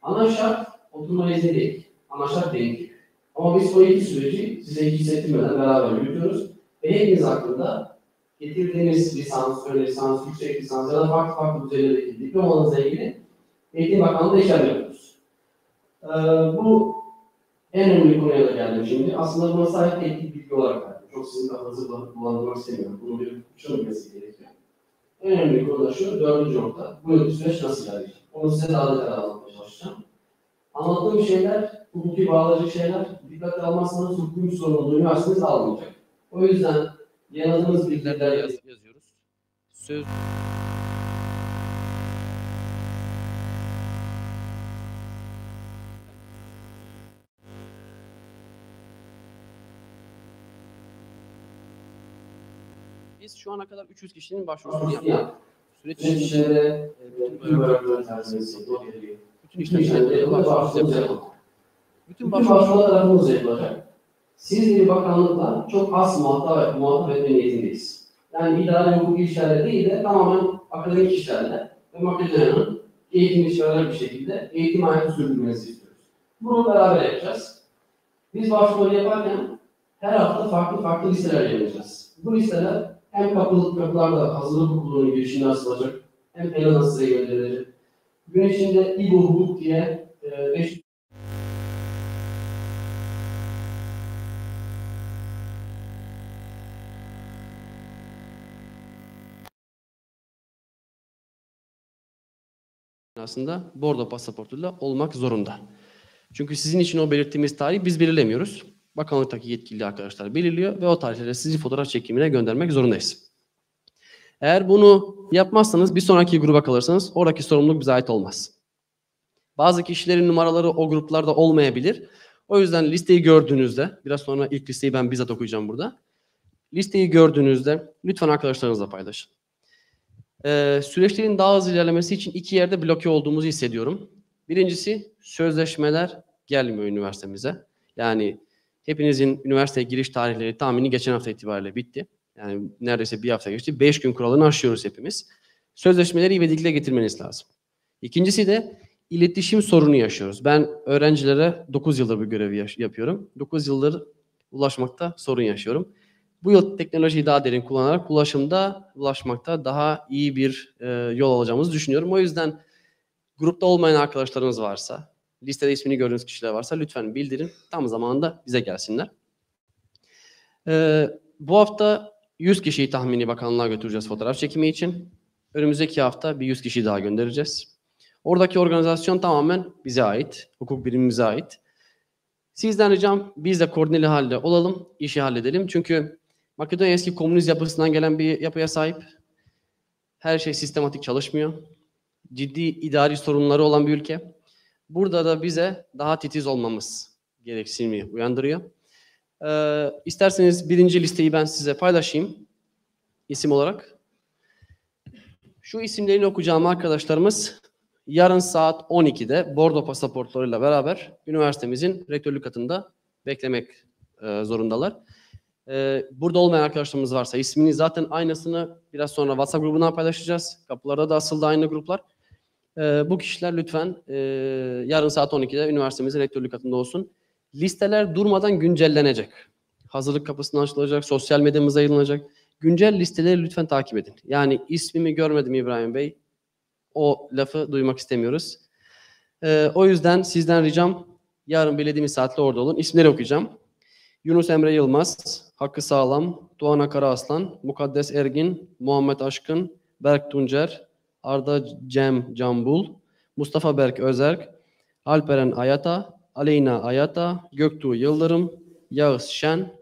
Ana şart oturma izni değil. Ana şart denklik. Ama biz o iki süreci size hiç hissettirmeden beraber yürütüyoruz. Ve hepiniz hakkında getirdiğiniz lisans, ön lisans, yüksek lisans ya da farklı farklı düzeylerdeki diplomanızla ilgili Eğitim Bakanlığı'nda işlem yapıyoruz. Ee, bu en önemli konuya da geldim şimdi. Aslında buna sahip teknik bilgi olarak verdim. Çok sizin kafanızı bulandırmak istemiyorum. Bunu bir çözülmesi gerekiyor. En önemli konu da şu, dördüncü nokta. Bu süreç nasıl ilerleyecek? Onu size daha detaylı anlatmaya çalışacağım. Anlattığım şeyler, hukuki bağlayıcı şeyler, dikkate almazsanız hukuki sorumluluğu üniversiteniz almayacak. O yüzden yanıldığınız bilgiler yaz- yazıyoruz. Söz şu ana kadar 300 kişinin başvurusunu yaptık. Süreç içinde e, bütün tersiniz, bütün işlemleri başvurusunu yaptık. Bütün başvurular tarafımız yapılacak. Siz bir bakanlıkla çok az muhatap, muhatap etme niyetindeyiz. Yani idare hukuki işlerle değil de tamamen akademik işlerle ve Makedonya'nın eğitim işlerle bir şekilde eğitim hayatı sürdürmenizi istiyoruz. Bunu beraber yapacağız. Biz başvuruları yaparken her hafta farklı farklı listeler yayınlayacağız. Bu listeler hem kapı, kapılarda hazırlık okulunun girişinde asılacak, hem Elazığ size gönderilecek. Gün içinde İBO Hukuk diye 5 aslında bordo pasaportuyla olmak zorunda. Çünkü sizin için o belirttiğimiz tarihi biz belirlemiyoruz. Bakanlıktaki yetkili arkadaşlar belirliyor ve o tarihlere sizi fotoğraf çekimine göndermek zorundayız. Eğer bunu yapmazsanız bir sonraki gruba kalırsanız oradaki sorumluluk bize ait olmaz. Bazı kişilerin numaraları o gruplarda olmayabilir. O yüzden listeyi gördüğünüzde, biraz sonra ilk listeyi ben bizzat okuyacağım burada. Listeyi gördüğünüzde lütfen arkadaşlarınızla paylaşın. Ee, süreçlerin daha hızlı ilerlemesi için iki yerde bloke olduğumuzu hissediyorum. Birincisi sözleşmeler gelmiyor üniversitemize. Yani hepinizin üniversiteye giriş tarihleri tahmini geçen hafta itibariyle bitti. Yani neredeyse bir hafta geçti. Beş gün kuralını aşıyoruz hepimiz. Sözleşmeleri ivedilikle getirmeniz lazım. İkincisi de iletişim sorunu yaşıyoruz. Ben öğrencilere 9 yıldır bu görevi yapıyorum. 9 yıldır ulaşmakta sorun yaşıyorum. Bu yıl teknolojiyi daha derin kullanarak ulaşımda, ulaşmakta daha iyi bir e, yol alacağımızı düşünüyorum. O yüzden grupta olmayan arkadaşlarınız varsa, listede ismini gördüğünüz kişiler varsa lütfen bildirin. Tam zamanında bize gelsinler. E, bu hafta 100 kişiyi tahmini bakanlığa götüreceğiz fotoğraf çekimi için. Önümüzdeki hafta bir 100 kişi daha göndereceğiz. Oradaki organizasyon tamamen bize ait, hukuk birimimize ait. Sizden ricam biz de koordineli halde olalım, işi halledelim. Çünkü Makedonya eski komünist yapısından gelen bir yapıya sahip. Her şey sistematik çalışmıyor. Ciddi idari sorunları olan bir ülke. Burada da bize daha titiz olmamız gereksinimi uyandırıyor. Ee, isterseniz birinci listeyi ben size paylaşayım isim olarak. Şu isimlerini okuyacağım arkadaşlarımız yarın saat 12'de bordo pasaportlarıyla beraber üniversitemizin rektörlük katında beklemek e, zorundalar. E, burada olmayan arkadaşlarımız varsa ismini zaten aynısını biraz sonra WhatsApp grubuna paylaşacağız. Kapılarda da asıldı aynı gruplar. E, bu kişiler lütfen e, yarın saat 12'de üniversitemizin rektörlük katında olsun. Listeler durmadan güncellenecek. Hazırlık kapısından açılacak, sosyal medyamıza yayınlanacak. Güncel listeleri lütfen takip edin. Yani ismimi görmedim İbrahim Bey. O lafı duymak istemiyoruz. Ee, o yüzden sizden ricam yarın belirlediğimiz saatte orada olun. İsimleri okuyacağım. Yunus Emre Yılmaz, Hakkı Sağlam, Doğan Karaaslan, Mukaddes Ergin, Muhammed Aşkın, Berk Tuncer, Arda Cem Cambul, Mustafa Berk Özerk, Alperen Ayata, Aleyna Ayata, Göktuğ Yıldırım, Yağız Şen,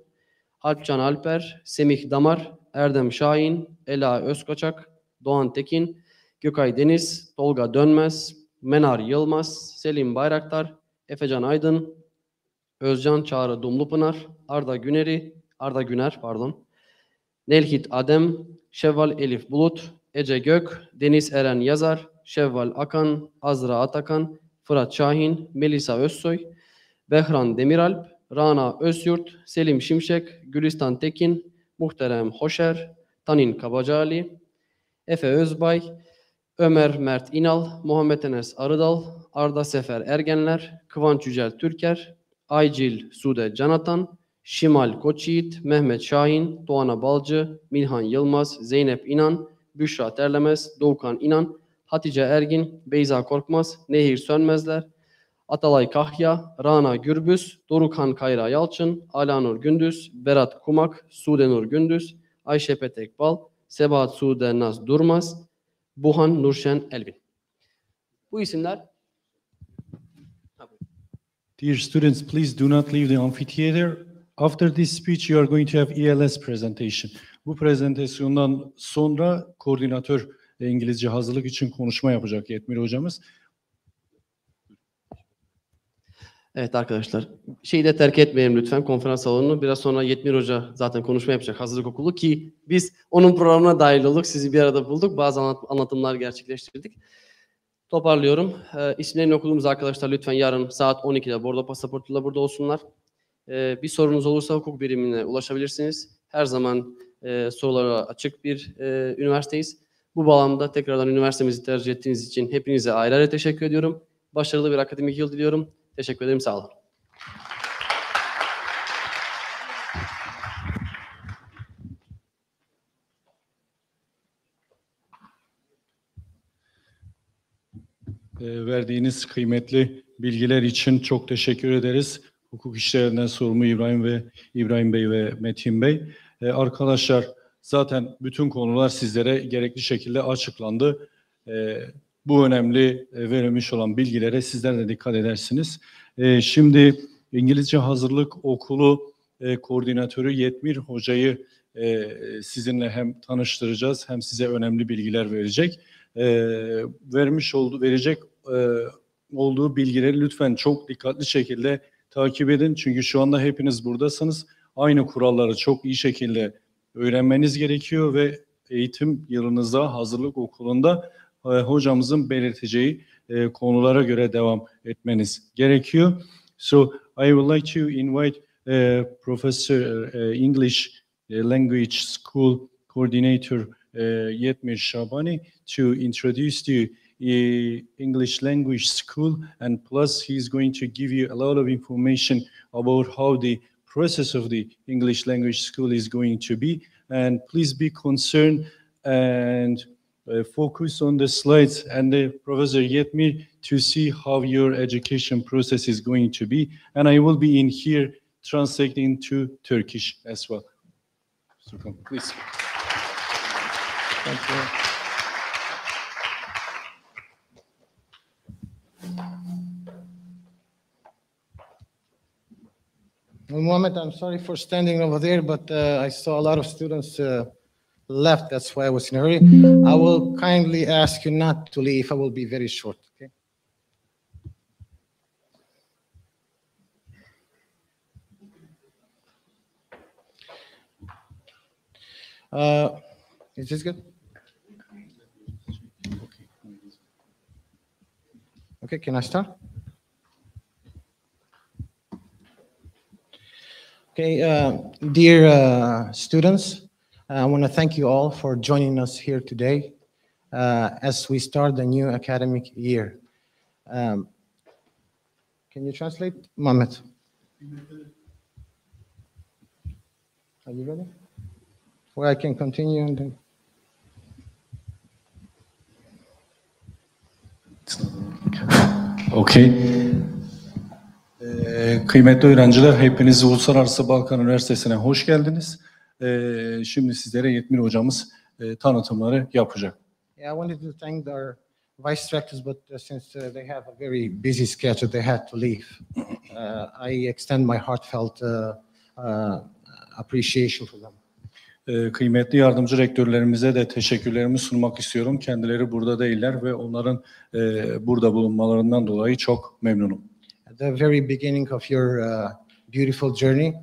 Alpcan Alper, Semih Damar, Erdem Şahin, Ela Özkoçak, Doğan Tekin, Gökay Deniz, Tolga Dönmez, Menar Yılmaz, Selim Bayraktar, Efecan Aydın, Özcan Çağrı Dumlupınar, Arda Güneri, Arda Güner pardon, Nelhit Adem, Şevval Elif Bulut, Ece Gök, Deniz Eren Yazar, Şevval Akan, Azra Atakan, Fırat Şahin, Melisa Özsoy, Behran Demiralp, Rana Özyurt, Selim Şimşek, Gülistan Tekin, Muhterem Hoşer, Tanin Kabacali, Efe Özbay, Ömer Mert İnal, Muhammed Enes Arıdal, Arda Sefer Ergenler, Kıvanç Yücel Türker, Aycil Sude Canatan, Şimal Koçyiğit, Mehmet Şahin, Doğana Balcı, Milhan Yılmaz, Zeynep İnan, Büşra Terlemez, Doğukan İnan, Hatice Ergin, Beyza Korkmaz, Nehir Sönmezler, Atalay Kahya, Rana Gürbüz, Dorukhan Kayra Yalçın, Alanur Gündüz, Berat Kumak, Sudenur Gündüz, Ayşe Petek Bal, Sebahat Sude Naz Durmaz, Buhan Nurşen Elvin. Bu isimler Dear students, please do not leave the amphitheater. After this speech, you are going to have ELS presentation. Bu prezentasyondan sonra koordinatör İngilizce hazırlık için konuşma yapacak Yetmir hocamız. Evet arkadaşlar, şeyi de terk etmeyelim lütfen konferans salonunu. Biraz sonra Yetmir Hoca zaten konuşma yapacak hazırlık okulu ki biz onun programına dahil olduk. Sizi bir arada bulduk. Bazı anlat- anlatımlar gerçekleştirdik. Toparlıyorum. Ee, isimlerini okuduğumuz arkadaşlar lütfen yarın saat 12'de Bordo Pasaportu'yla burada olsunlar. Ee, bir sorunuz olursa hukuk birimine ulaşabilirsiniz. Her zaman e, sorulara açık bir e, üniversiteyiz. Bu bağlamda tekrardan üniversitemizi tercih ettiğiniz için hepinize ayrı ayrı teşekkür ediyorum. Başarılı bir akademik yıl diliyorum. Teşekkür ederim. Sağ olun. E, verdiğiniz kıymetli bilgiler için çok teşekkür ederiz. Hukuk işlerinden sorumlu İbrahim ve İbrahim Bey ve Metin Bey. E, arkadaşlar zaten bütün konular sizlere gerekli şekilde açıklandı. E, bu önemli e, verilmiş olan bilgilere sizler de dikkat edersiniz. Şimdi İngilizce Hazırlık Okulu Koordinatörü Yetmir Hoca'yı sizinle hem tanıştıracağız hem size önemli bilgiler verecek. Vermiş oldu verecek olduğu bilgileri lütfen çok dikkatli şekilde takip edin. Çünkü şu anda hepiniz buradasınız. Aynı kuralları çok iyi şekilde öğrenmeniz gerekiyor ve eğitim yılınızda hazırlık okulunda e, hocamızın belirteceği e, konulara göre devam etmeniz gerekiyor. So I would like to invite uh, Professor uh, English uh, Language School Coordinator uh, Yetmir Shabani to introduce uh, English Language School and plus he's going to give you a lot of information about how the process of the English Language School is going to be and please be concerned and uh, focus on the slides and the Professor Yetmir to see how your education process is going to be. And I will be in here translating to Turkish as well. Sultan, please. Thank you. Well, I'm sorry for standing over there, but uh, I saw a lot of students uh, left. That's why I was in a hurry. I will kindly ask you not to leave. I will be very short, okay? Uh, Is this good? Okay, can I start? Okay, uh, dear uh, students, I want to thank you all for joining us here today uh, as we start the new academic year. Um, Can you translate? Mohammed? Are you ready? Or I can continue and then. Okey. Ee, kıymetli öğrenciler, hepiniz Uluslararası Balkan Üniversitesi'ne hoş geldiniz. Ee, şimdi sizlere Yetmir hocamız e, tanıtımları yapacak. Yeah, I wanted to thank our vice directors, but uh, since uh, they have a very busy schedule, they had to leave. [laughs] Uh, I extend my heartfelt uh, uh, appreciation for them. Ee, kıymetli yardımcı rektörlerimize de teşekkürlerimi sunmak istiyorum. Kendileri burada değiller ve onların e, burada bulunmalarından dolayı çok memnunum. The very beginning of your uh, beautiful journey,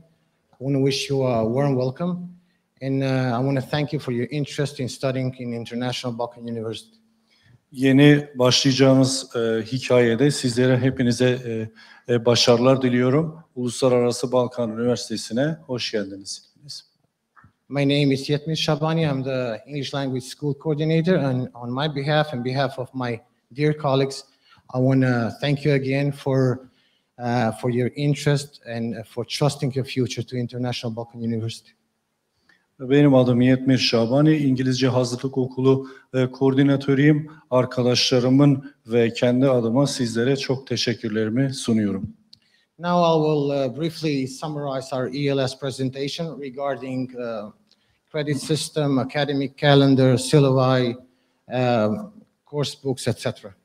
I want to wish you a warm welcome, and uh, I want to thank you for your interest in studying in International Balkan University. Yeni başlayacağımız e, hikayede sizlere hepinize e, e, başarılar diliyorum. Uluslararası Balkan Üniversitesi'ne hoş geldiniz. My name is Yetmir Shabani. I'm the English Language School Coordinator, and on my behalf and behalf of my dear colleagues, I want to thank you again for uh, for your interest and uh, for trusting your future to International Balkan University. Benim adım Yetmir Şabani, İngilizce Hazırlık Okulu e, koordinatörüyüm. Arkadaşlarımın ve kendi adıma sizlere çok teşekkürlerimi sunuyorum. Now I will uh, briefly summarize our ELS presentation regarding uh, credit system, academic calendar, syllabi, um, course books, etc.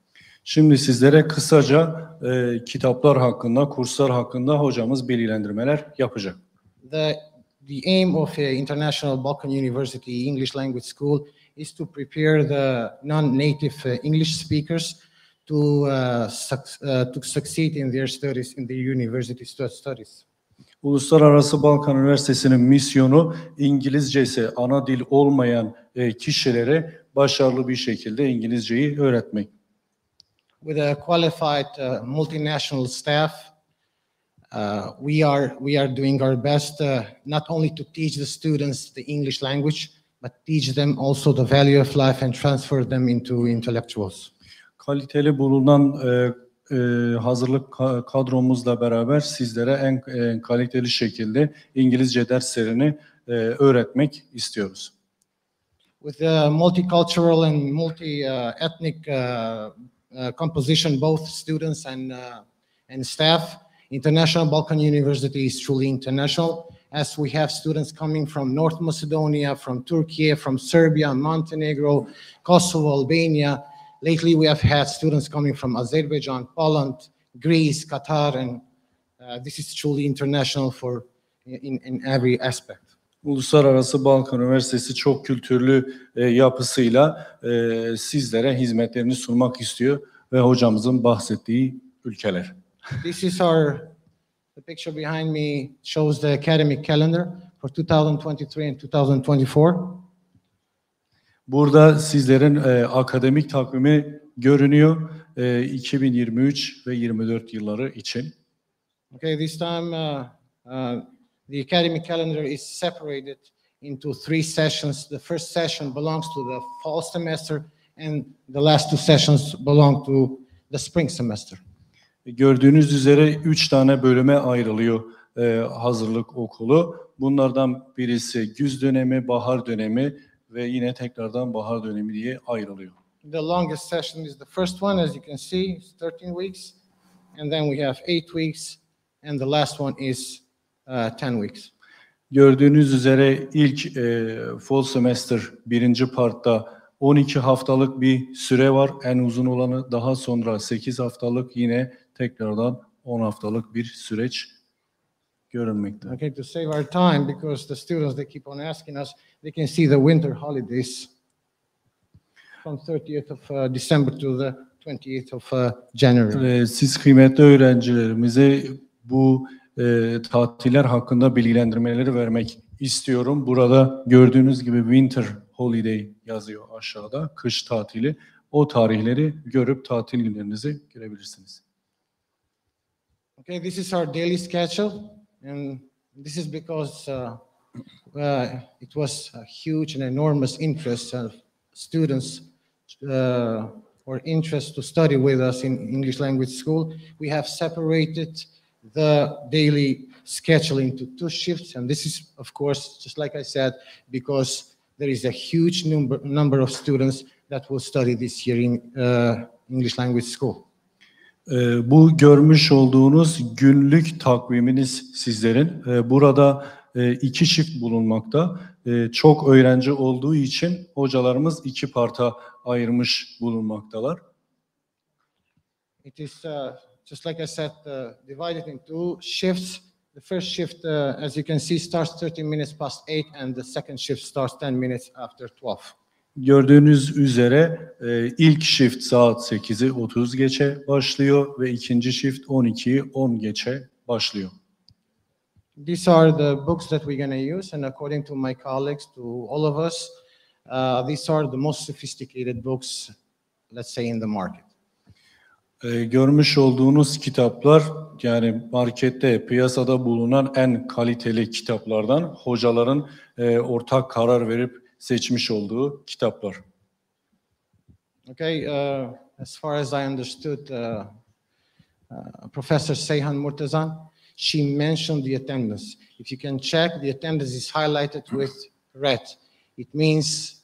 Şimdi sizlere kısaca e, kitaplar hakkında, kurslar hakkında hocamız bilgilendirmeler yapacak. The, the aim of uh, International Balkan University English Language School is to prepare the non-native uh, English speakers to, uh, suc- uh, to succeed in their studies, in their university stu- studies. Uluslararası Balkan Üniversitesi'nin misyonu İngilizcesi ana dil olmayan e, kişilere başarılı bir şekilde İngilizceyi öğretmek. With a qualified uh, multinational staff, uh, we are we are doing our best uh, not only to teach the students the English language, but teach them also the value of life and transfer them into intellectuals. Kaliteli bulunan e, e, hazırlık ka- kadromuzla beraber sizlere en, en kaliteli şekilde İngilizce derslerini e, öğretmek istiyoruz. With the multicultural and multi-ethnic uh, uh, composition, both students and uh, and staff, International Balkan University is truly international. As we have students coming from North Macedonia, from Turkey, from Serbia, Montenegro, Kosovo, Albania. Lately, we have had students coming from Azerbaijan, Poland, Greece, Qatar, and uh, this is truly international for in, in every aspect. Uluslararası Balkan Üniversitesi çok kültürlü e, yapısıyla e, sizlere hizmetlerini sunmak istiyor ve hocamızın bahsettiği ülkeler. This is our, the picture behind me shows the academic calendar for 2023 and 2024. Burada sizlerin e, akademik takvimi görünüyor e, 2023 ve 24 yılları için. Okay, this time uh, uh, the academic calendar is separated into three sessions. The first session belongs to the fall semester, and the last two sessions belong to the spring semester. Gördüğünüz üzere üç tane bölüme ayrılıyor e, hazırlık okulu. Bunlardan birisi güz dönemi, bahar dönemi ve yine tekrardan bahar dönemi diye ayrılıyor. The longest session is the first one, as you can see, it's 13 weeks. And then we have eight weeks, and the last one is 10 weeks. Gördüğünüz üzere ilk e, fall semester birinci partta 12 haftalık bir süre var. En uzun olanı daha sonra 8 haftalık yine tekrardan 10 haftalık bir süreç görünmekte. Okay, to save our time, because the students, they keep on asking us, they can see the winter holidays from 30th of uh, December to the 28th of uh, January. Siz kıymetli öğrencilerimize bu e, tatiller hakkında bilgilendirmeleri vermek istiyorum. Burada gördüğünüz gibi winter holiday yazıyor aşağıda, kış tatili. O tarihleri görüp tatil günlerinizi görebilirsiniz. Okay, this is our daily schedule, and this is because uh, uh, it was a huge and enormous interest of students uh, or interest to study with us in English language school. We have separated the daily schedule into two shifts, and this is, of course, just like I said, because there is a huge number number of students that will study this year in uh, English language school. Ee, Bu görmüş olduğunuz günlük takviminiz sizlerin. Ee, Burada e, iki çift bulunmakta. Ee, Çok öğrenci olduğu için hocalarımız iki parta ayırmış bulunmaktalar. It is, uh, just like I said, uh, divided in two shifts. The first shift, uh, as you can see, starts 30 minutes past 8, and the second shift starts 10 minutes after 12. Gördüğünüz üzere e, ilk shift saat 8'i 30 geçe başlıyor ve ikinci shift 12'yi 10 geçe başlıyor. These are the books that we're going to use, and according to my colleagues, to all of us, uh, these are the most sophisticated books, let's say, in the market. Ee, görmüş olduğunuz kitaplar yani markette, piyasada bulunan en kaliteli kitaplardan hocaların e, ortak karar verip seçmiş olduğu kitaplar. Okay, uh, as far as I understood, uh, uh, Professor Seyhan Murtazan, she mentioned the attendance. If you can check, the attendance is highlighted with red. It means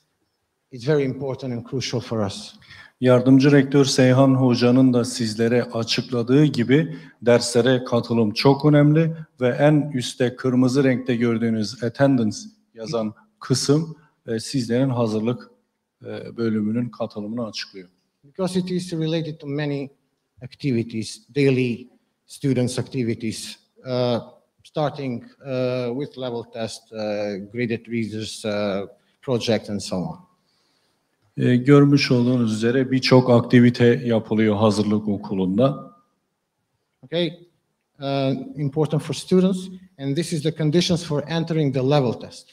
it's very important and crucial for us. Yardımcı rektör Seyhan Hoca'nın da sizlere açıkladığı gibi derslere katılım çok önemli ve en üstte kırmızı renkte gördüğünüz attendance yazan kısım e, sizlerin hazırlık e, bölümünün katılımını açıklıyor. Because it is related to many activities, daily students' activities, uh, starting uh, with level test, uh, graded readers uh, project, and so on. Görmüş olduğunuz üzere birçok aktivite yapılıyor hazırlık okulunda. Okay, uh, important for students, and this is the conditions for entering the level test.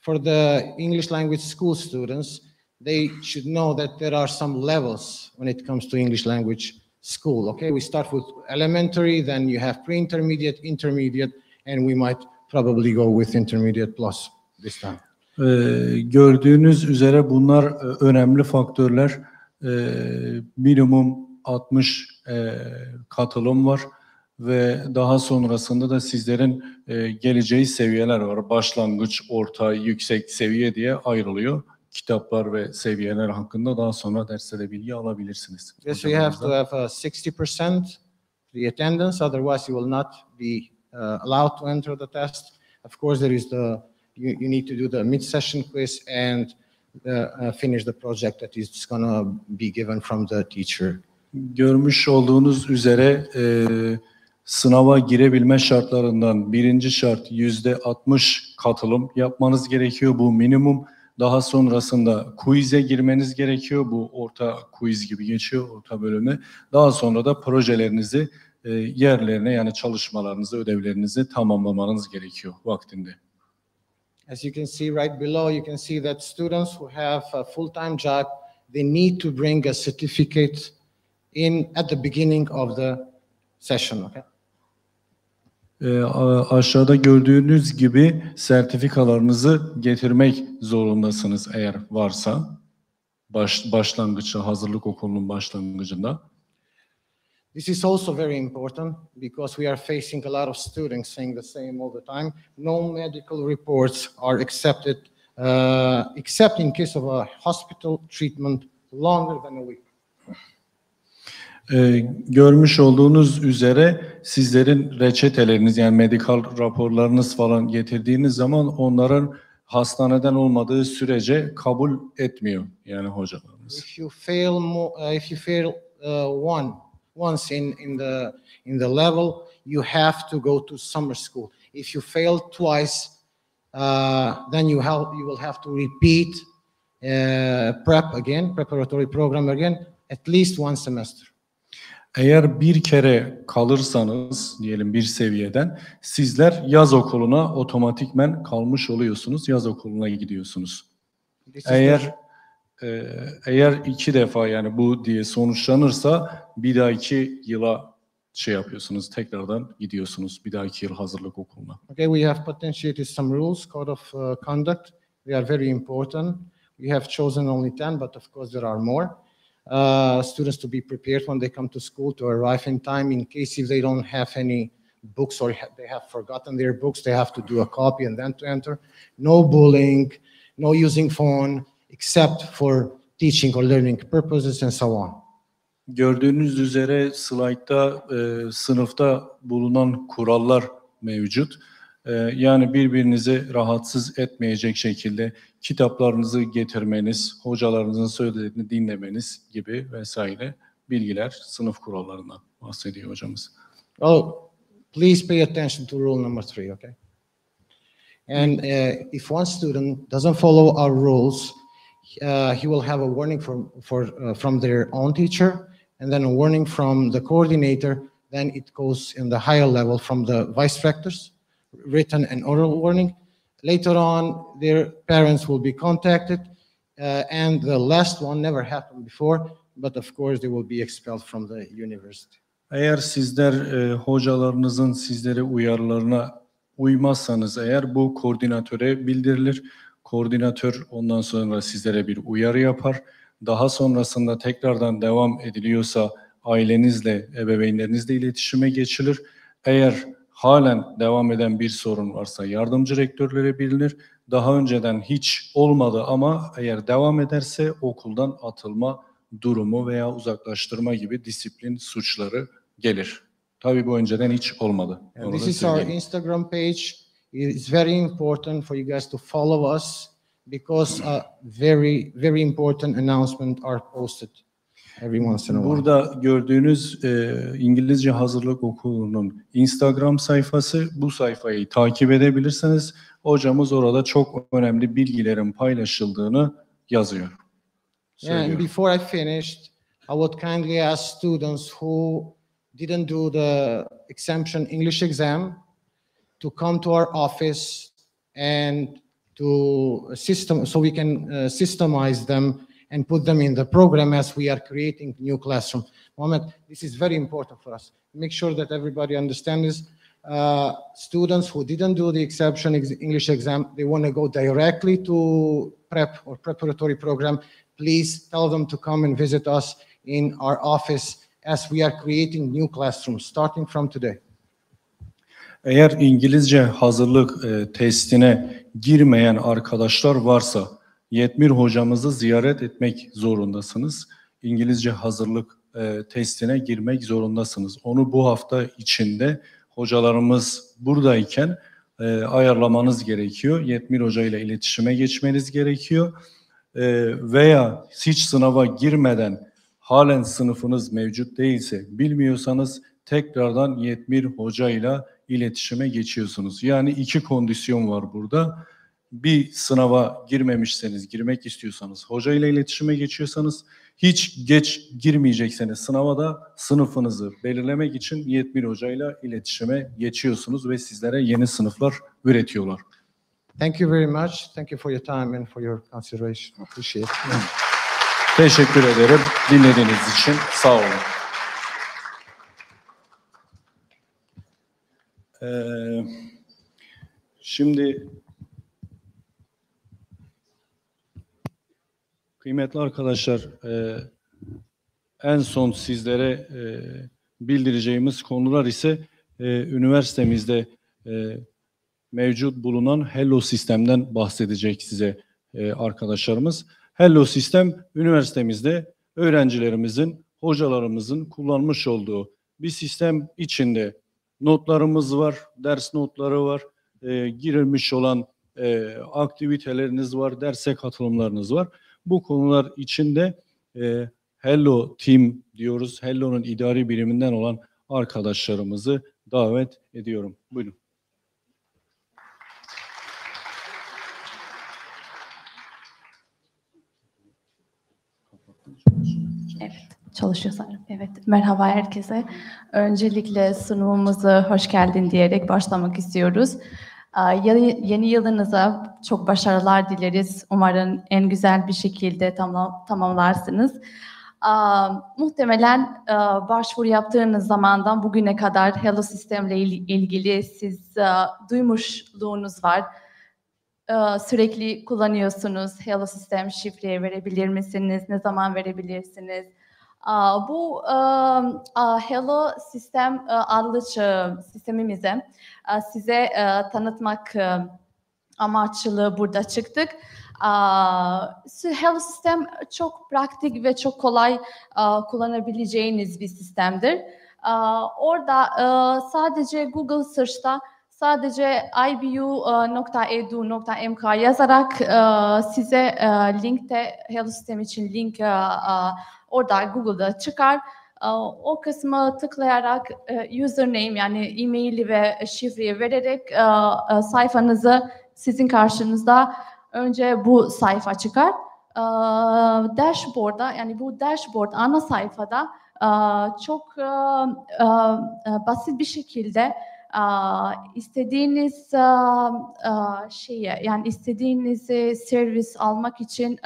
For the English language school students, they should know that there are some levels when it comes to English language school. Okay, we start with elementary, then you have pre-intermediate, intermediate, and we might probably go with intermediate plus this time. Ee, gördüğünüz üzere bunlar e, önemli faktörler. Ee, minimum 60 e, katılım var ve daha sonrasında da sizlerin e, geleceği seviyeler var. Başlangıç, orta, yüksek seviye diye ayrılıyor. Kitaplar ve seviyeler hakkında daha sonra derste bilgi alabilirsiniz. Yes, we have to have uh, 60% the attendance, otherwise you will not be uh, allowed to enter the test. Of course, there is the, you, you need to do the mid-session quiz and uh, uh, finish the project that is gonna be given from the teacher. Görmüş olduğunuz üzere e, sınava girebilme şartlarından birinci şart yüzde 60 katılım yapmanız gerekiyor. Bu minimum. Daha sonrasında quiz'e girmeniz gerekiyor. Bu orta quiz gibi geçiyor, orta bölümü. Daha sonra da projelerinizi e, yerlerine yani çalışmalarınızı, ödevlerinizi tamamlamanız gerekiyor vaktinde. As you can see right below, you can see that students who have a full-time job, they need to bring a certificate in at the beginning of the session, okay? E, aşağıda gördüğünüz gibi sertifikalarınızı getirmek zorundasınız eğer varsa. Baş, başlangıçta, hazırlık okulunun başlangıcında. This is also very important because we are facing a lot of students saying the same all the time. No medical reports are accepted, uh, except in case of a hospital treatment longer than a week. Ee, görmüş olduğunuz üzere sizlerin reçeteleriniz yani medikal raporlarınız falan getirdiğiniz zaman onların hastaneden olmadığı sürece kabul etmiyor yani hocalarınız. If you fail, mo- uh, if you fail uh, one once in in the in the level, you have to go to summer school. If you fail twice, uh, then you have you will have to repeat uh, prep again, preparatory program again, at least one semester. Eğer bir kere kalırsanız diyelim bir seviyeden sizler yaz okuluna otomatikmen kalmış oluyorsunuz. Yaz okuluna gidiyorsunuz. Eğer e, eğer iki defa yani bu diye sonuçlanırsa bir dahaki yıla şey yapıyorsunuz tekrardan gidiyorsunuz bir dahaki yıl hazırlık okuluna. Okay, we have potentiated some rules, code of uh, conduct. They are very important. We have chosen only 10, but of course there are more. Uh, students to be prepared when they come to school to arrive in time in case if they don't have any books or ha- they have forgotten their books, they have to do a copy and then to enter. No bullying, no using phone, except for teaching or learning purposes and so on. Gördüğünüz üzere slaytta e, sınıfta bulunan kurallar mevcut. E, yani birbirinizi rahatsız etmeyecek şekilde kitaplarınızı getirmeniz, hocalarınızın söylediğini dinlemeniz gibi vesaire bilgiler sınıf kurallarından bahsediyor hocamız. Well, please pay attention to rule number three, okay? And uh, if one student doesn't follow our rules, uh, he will have a warning from, for, uh, from their own teacher, and then a warning from the coordinator. Then it goes in the higher level from the vice rectors, written and oral warning. Later on, their parents will be contacted, uh, and the last one never happened before, but of course, they will be expelled from the university. Eğer sizler e, hocalarınızın sizlere uyarılarına uymazsanız eğer bu koordinatöre bildirilir. Koordinatör ondan sonra sizlere bir uyarı yapar. Daha sonrasında tekrardan devam ediliyorsa ailenizle, ebeveynlerinizle iletişime geçilir. Eğer halen devam eden bir sorun varsa yardımcı rektörlere bilinir. Daha önceden hiç olmadı ama eğer devam ederse okuldan atılma durumu veya uzaklaştırma gibi disiplin suçları gelir. Tabii bu önceden hiç olmadı. Onu this is our söyleyeyim. Instagram page. It's very important for you guys to follow us because uh, very, very important announcements are posted every once in a while. Burada gördüğünüz e, İngilizce Hazırlık Okulu'nun Instagram sayfası. Bu sayfayı takip edebilirsiniz. Hocamız orada çok önemli bilgilerin paylaşıldığını yazıyor. Yeah, and Söylüyor. before I finished, I would kindly ask students who didn't do the exemption English exam to come to our office and to system, so we can uh, systemize them and put them in the program as we are creating new classroom. Mohammed, this is very important for us. Make sure that everybody understands this. Uh, students who didn't do the exception ex- English exam, they want to go directly to prep or preparatory program. Please tell them to come and visit us in our office as we are creating new classrooms starting from today. Eğer İngilizce hazırlık e, testine girmeyen arkadaşlar varsa Yetmir hocamızı ziyaret etmek zorundasınız. İngilizce hazırlık e, testine girmek zorundasınız. Onu bu hafta içinde hocalarımız buradayken e, ayarlamanız gerekiyor. Yetmir Hoca ile iletişime geçmeniz gerekiyor. E, veya hiç sınava girmeden halen sınıfınız mevcut değilse bilmiyorsanız tekrardan Yetmir Hoca ile iletişime geçiyorsunuz. Yani iki kondisyon var burada. Bir sınava girmemişseniz, girmek istiyorsanız, hoca ile iletişime geçiyorsanız, hiç geç girmeyecekseniz sınava da sınıfınızı belirlemek için Yetmir Hoca ile iletişime geçiyorsunuz ve sizlere yeni sınıflar üretiyorlar. Thank you very much. Thank you for your time and for your consideration. Appreciate it. Teşekkür ederim dinlediğiniz için. Sağ olun. Ee, şimdi kıymetli arkadaşlar e, en son sizlere e, bildireceğimiz konular ise e, üniversitemizde e, mevcut bulunan Hello sistemden bahsedecek size e, arkadaşlarımız. Hello sistem üniversitemizde öğrencilerimizin, hocalarımızın kullanmış olduğu bir sistem içinde notlarımız var, ders notları var, e, girilmiş olan e, aktiviteleriniz var, derse katılımlarınız var. Bu konular içinde e, Hello Team diyoruz. Hello'nun idari biriminden olan arkadaşlarımızı davet ediyorum. Buyurun. Çalışıyor sanırım. Evet, merhaba herkese. Öncelikle sunumumuza hoş geldin diyerek başlamak istiyoruz. Yeni, yılınıza çok başarılar dileriz. Umarım en güzel bir şekilde tamam, tamamlarsınız. Muhtemelen başvuru yaptığınız zamandan bugüne kadar Hello sistemle il- ilgili siz duymuşluğunuz var. Sürekli kullanıyorsunuz. Hello sistem şifreyi verebilir misiniz? Ne zaman verebilirsiniz? Bu Hello sistem adlı aa, size tanıtmak amaçlı burada çıktık. Hello sistem çok pratik ve çok kolay kullanabileceğiniz bir sistemdir. Orada sadece Google Search'ta sadece ibu.edu.mk yazarak size linkte Hello sistem için link orada Google'da çıkar. O kısmı tıklayarak e, username yani e-maili ve şifreyi vererek e, e, sayfanızı sizin karşınızda önce bu sayfa çıkar. Dashboard'da yani bu dashboard ana sayfada çok basit bir şekilde istediğiniz şeyi yani istediğiniz servis almak için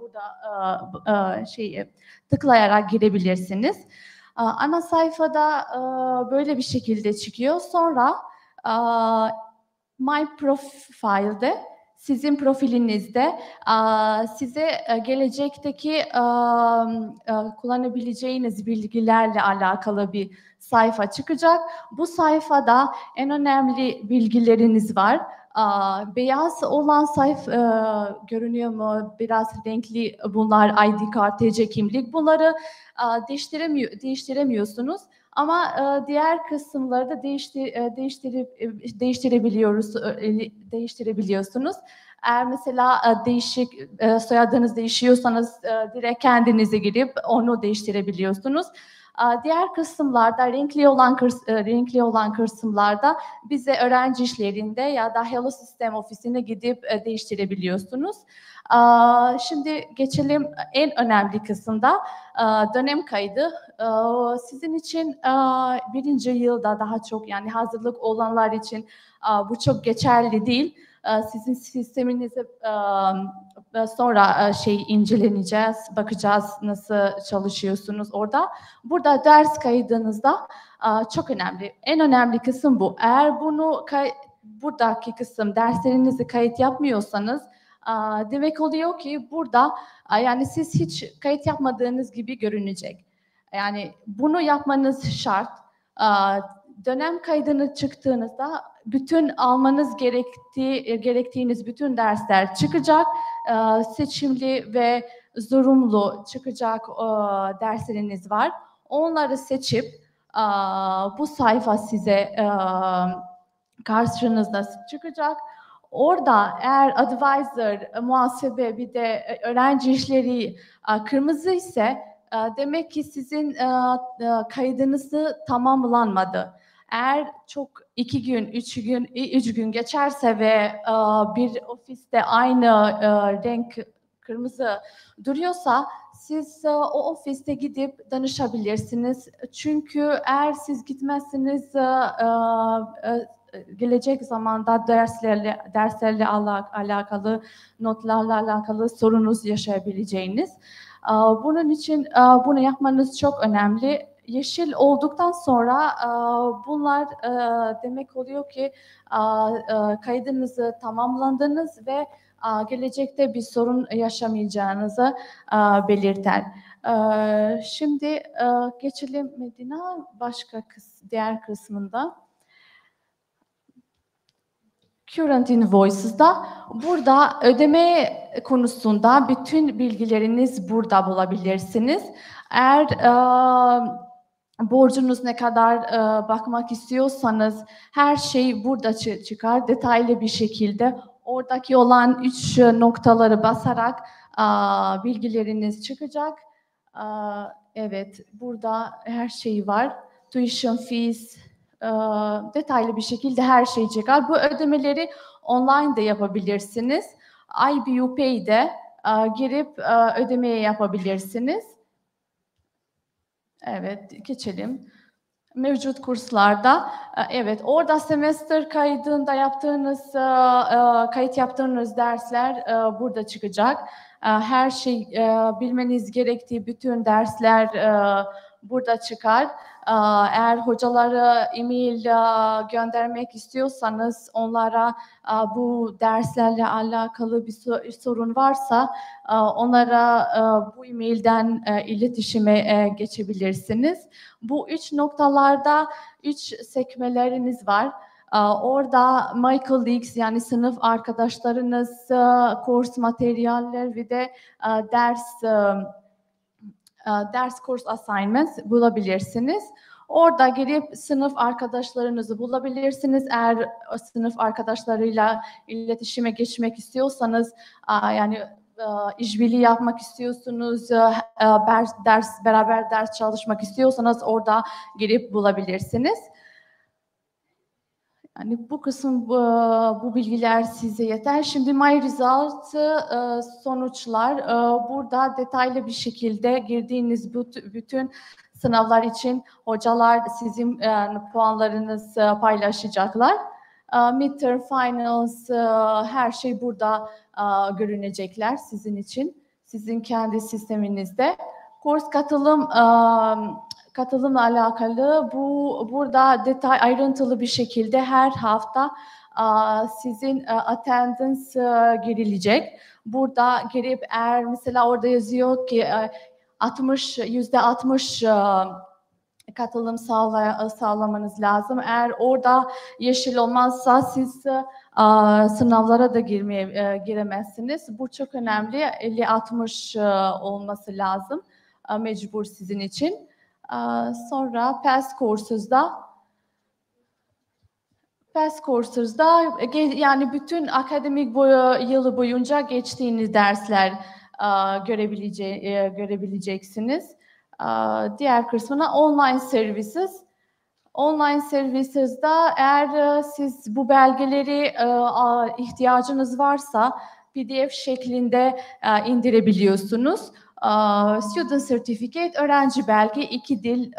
burada şeyi tıklayarak girebilirsiniz. Ana sayfada böyle bir şekilde çıkıyor. Sonra My Profile'de sizin profilinizde size e, gelecekteki e, kullanabileceğiniz bilgilerle alakalı bir sayfa çıkacak. Bu sayfada en önemli bilgileriniz var. Beyaz olan sayfa e, görünüyor mu? Biraz renkli bunlar ID kart, TC kimlik. Bunları aa, değiştiremiyor, değiştiremiyorsunuz. Ama e, diğer kısımları da değiştir, e, değiştirip e, değiştirebiliyoruz, e, değiştirebiliyorsunuz. Eğer mesela e, değişik e, soyadınız değişiyorsanız e, direkt kendinize girip onu değiştirebiliyorsunuz. Aa, Diğer kısımlarda renkli olan e, renkli olan kısımlarda bize öğrenci işlerinde ya da Hello Sistem ofisine gidip e, değiştirebiliyorsunuz. Aa, Şimdi geçelim en önemli kısımda aa, dönem kaydı. Sizin için aa, birinci yılda daha çok yani hazırlık olanlar için bu çok geçerli değil. Aa, Sizin sisteminizi sonra e, şey inceleneceğiz, bakacağız nasıl çalışıyorsunuz orada. Burada ders kaydınızda çok önemli. En önemli kısım bu. Eğer bunu kay- buradaki kısım derslerinizi kayıt yapmıyorsanız demek oluyor ki burada yani siz hiç kayıt yapmadığınız gibi görünecek. Yani bunu yapmanız şart. Dönem kaydını çıktığınızda bütün almanız gerektiği gerektiğiniz bütün dersler çıkacak e, seçimli ve zorunlu çıkacak e, dersleriniz var. Onları seçip e, bu sayfa size e, karşınızda çıkacak. Orada eğer advisor, e, muhasebe bir de e, öğrenci işleri e, kırmızı ise e, demek ki sizin e, e, kaydınızı tamamlanmadı. Eğer çok iki gün, üç gün, üç gün geçerse ve e, bir ofiste aynı e, renk kırmızı duruyorsa siz e, o ofiste gidip danışabilirsiniz. Çünkü eğer siz gitmezseniz gelecek zamanda derslerle derslerle ala- alakalı notlarla alakalı sorunuz yaşayabileceğiniz. Bunun için bunu yapmanız çok önemli yeşil olduktan sonra e, bunlar e, demek oluyor ki e, kaydınızı tamamlandınız ve gelecekte bir sorun yaşamayacağınızı e, belirter. Şimdi e, geçelim Medina başka diğer kısmında. Current Invoices'da burada ödeme konusunda bütün bilgileriniz burada bulabilirsiniz. Eğer borcunuz ne kadar e, bakmak istiyorsanız her şey burada çı- çıkar detaylı bir şekilde. Oradaki olan üç e, noktaları basarak e, bilgileriniz çıkacak. E, evet, burada her şey var. Tuition fees, e, detaylı bir şekilde her şey çıkar. Bu ödemeleri online de yapabilirsiniz. IBU Pay'de e, girip e, ödemeyi yapabilirsiniz. Evet, geçelim. Mevcut kurslarda, e, evet orada semester kaydında yaptığınız, e, e, kayıt yaptığınız dersler burada çıkacak. Her şey bilmeniz gerektiği bütün dersler burada çıkar. Eğer hocalara e-mail göndermek istiyorsanız onlara bu derslerle alakalı bir so- sorun varsa onlara bu e-mailden e, iletişime e, geçebilirsiniz. Bu üç noktalarda üç sekmeleriniz var. Orada My Colleagues yani sınıf arkadaşlarınız, kurs materyaller ve de ders e, ders kurs assignments bulabilirsiniz. Orada girip sınıf arkadaşlarınızı bulabilirsiniz. Eğer sınıf arkadaşlarıyla iletişime geçmek istiyorsanız e, yani e, işbirliği yapmak istiyorsunuz, e, e, ders beraber ders çalışmak istiyorsanız orada girip bulabilirsiniz. Yani bu kısım bu, bu bilgiler size yeter. Şimdi My Result e, sonuçlar e, burada detaylı bir şekilde girdiğiniz büt- bütün sınavlar için hocalar sizin e, puanlarınızı paylaşacaklar. E, Midterm finals e, her şey burada e, görünecekler sizin için. Sizin kendi sisteminizde. Kurs katılım e, katılımla alakalı bu burada detay ayrıntılı bir şekilde her hafta e, sizin e, attendance e, girilecek. Burada girip eğer mesela orada yazıyor ki e, 60 yüzde 60 e, katılım sağla, sağlamanız lazım. Eğer orada yeşil olmazsa siz e, sınavlara da girmeye e, giremezsiniz. Bu çok önemli. 50-60 e, olması lazım. E, mecbur sizin için. E, Sonra PAS Courses'da PAS Courses'da ge- yani bütün akademik boyu, yılı boyunca geçtiğiniz dersler e, görebilece e, görebileceksiniz. Diğer kısmına online services. Online services'da eğer e, siz bu belgeleri e, ihtiyacınız varsa PDF şeklinde e, indirebiliyorsunuz. Student Certificate, öğrenci belge, iki dil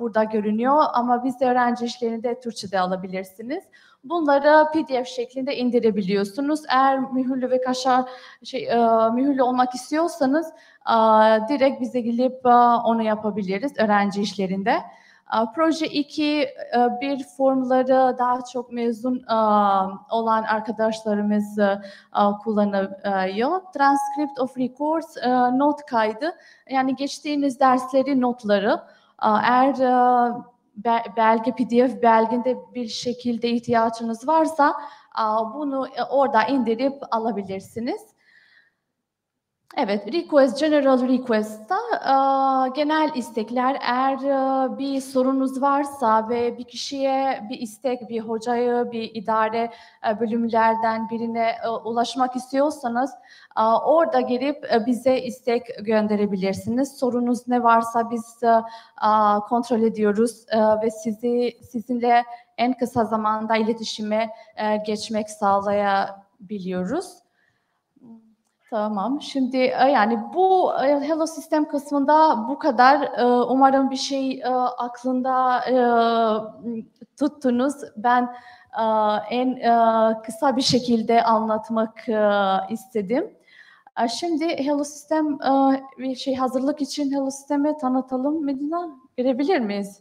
burada görünüyor ama biz de öğrenci işlerinde Türkçe'de alabilirsiniz. Bunları PDF şeklinde indirebiliyorsunuz. Eğer mühürlü ve kaşar şey, mühürlü olmak istiyorsanız direkt bize gelip onu yapabiliriz öğrenci işlerinde. Proje 2 e, bir formları daha çok mezun e, olan arkadaşlarımız e, kullanıyor. Transcript of records, not kaydı. Yani geçtiğiniz dersleri notları. Eğer be- belge PDF belginde bir şekilde ihtiyacınız varsa bunu orada indirip alabilirsiniz. Evet, request, general request'ta e, genel istekler eğer e, bir sorunuz varsa ve bir kişiye bir istek, bir hocayı, bir idare e, bölümlerden birine e, ulaşmak istiyorsanız e, orada gelip e, bize istek gönderebilirsiniz. Sorunuz ne varsa biz e, kontrol ediyoruz e, ve sizi sizinle en kısa zamanda iletişime e, geçmek sağlayabiliyoruz. Tamam. Şimdi e, yani bu e, Hello System kısmında bu kadar. E, Umarım bir şey aklında tuttunuz. Ben en kısa bir şekilde anlatmak istedim. Şimdi Hello System e, bir şey hazırlık için Hello System'i tanıtalım. Medina görebilir miyiz?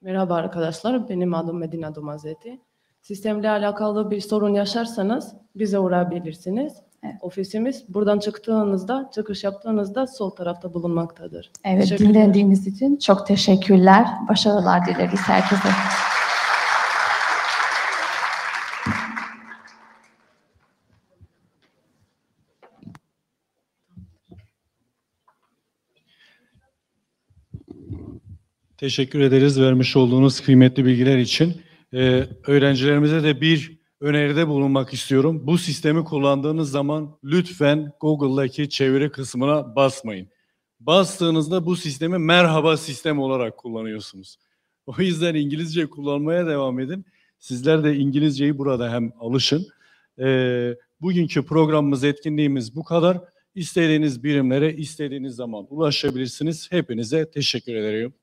Merhaba arkadaşlar, benim adım Medina Domazeti. Sistemle alakalı bir sorun yaşarsanız bize uğrayabilirsiniz. Evet. Ofisimiz buradan çıktığınızda, çıkış yaptığınızda sol tarafta bulunmaktadır. Evet, dinlediğiniz için çok teşekkürler. Başarılar dileriz herkese. Teşekkür ederiz vermiş olduğunuz kıymetli bilgiler için. Ee, öğrencilerimize de bir öneride bulunmak istiyorum. Bu sistemi kullandığınız zaman lütfen Google'daki çeviri kısmına basmayın. Bastığınızda bu sistemi merhaba sistem olarak kullanıyorsunuz. O yüzden İngilizce kullanmaya devam edin. Sizler de İngilizceyi burada hem alışın. Ee, bugünkü programımız, etkinliğimiz bu kadar. İstediğiniz birimlere istediğiniz zaman ulaşabilirsiniz. Hepinize teşekkür ederim.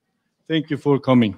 Thank you for coming.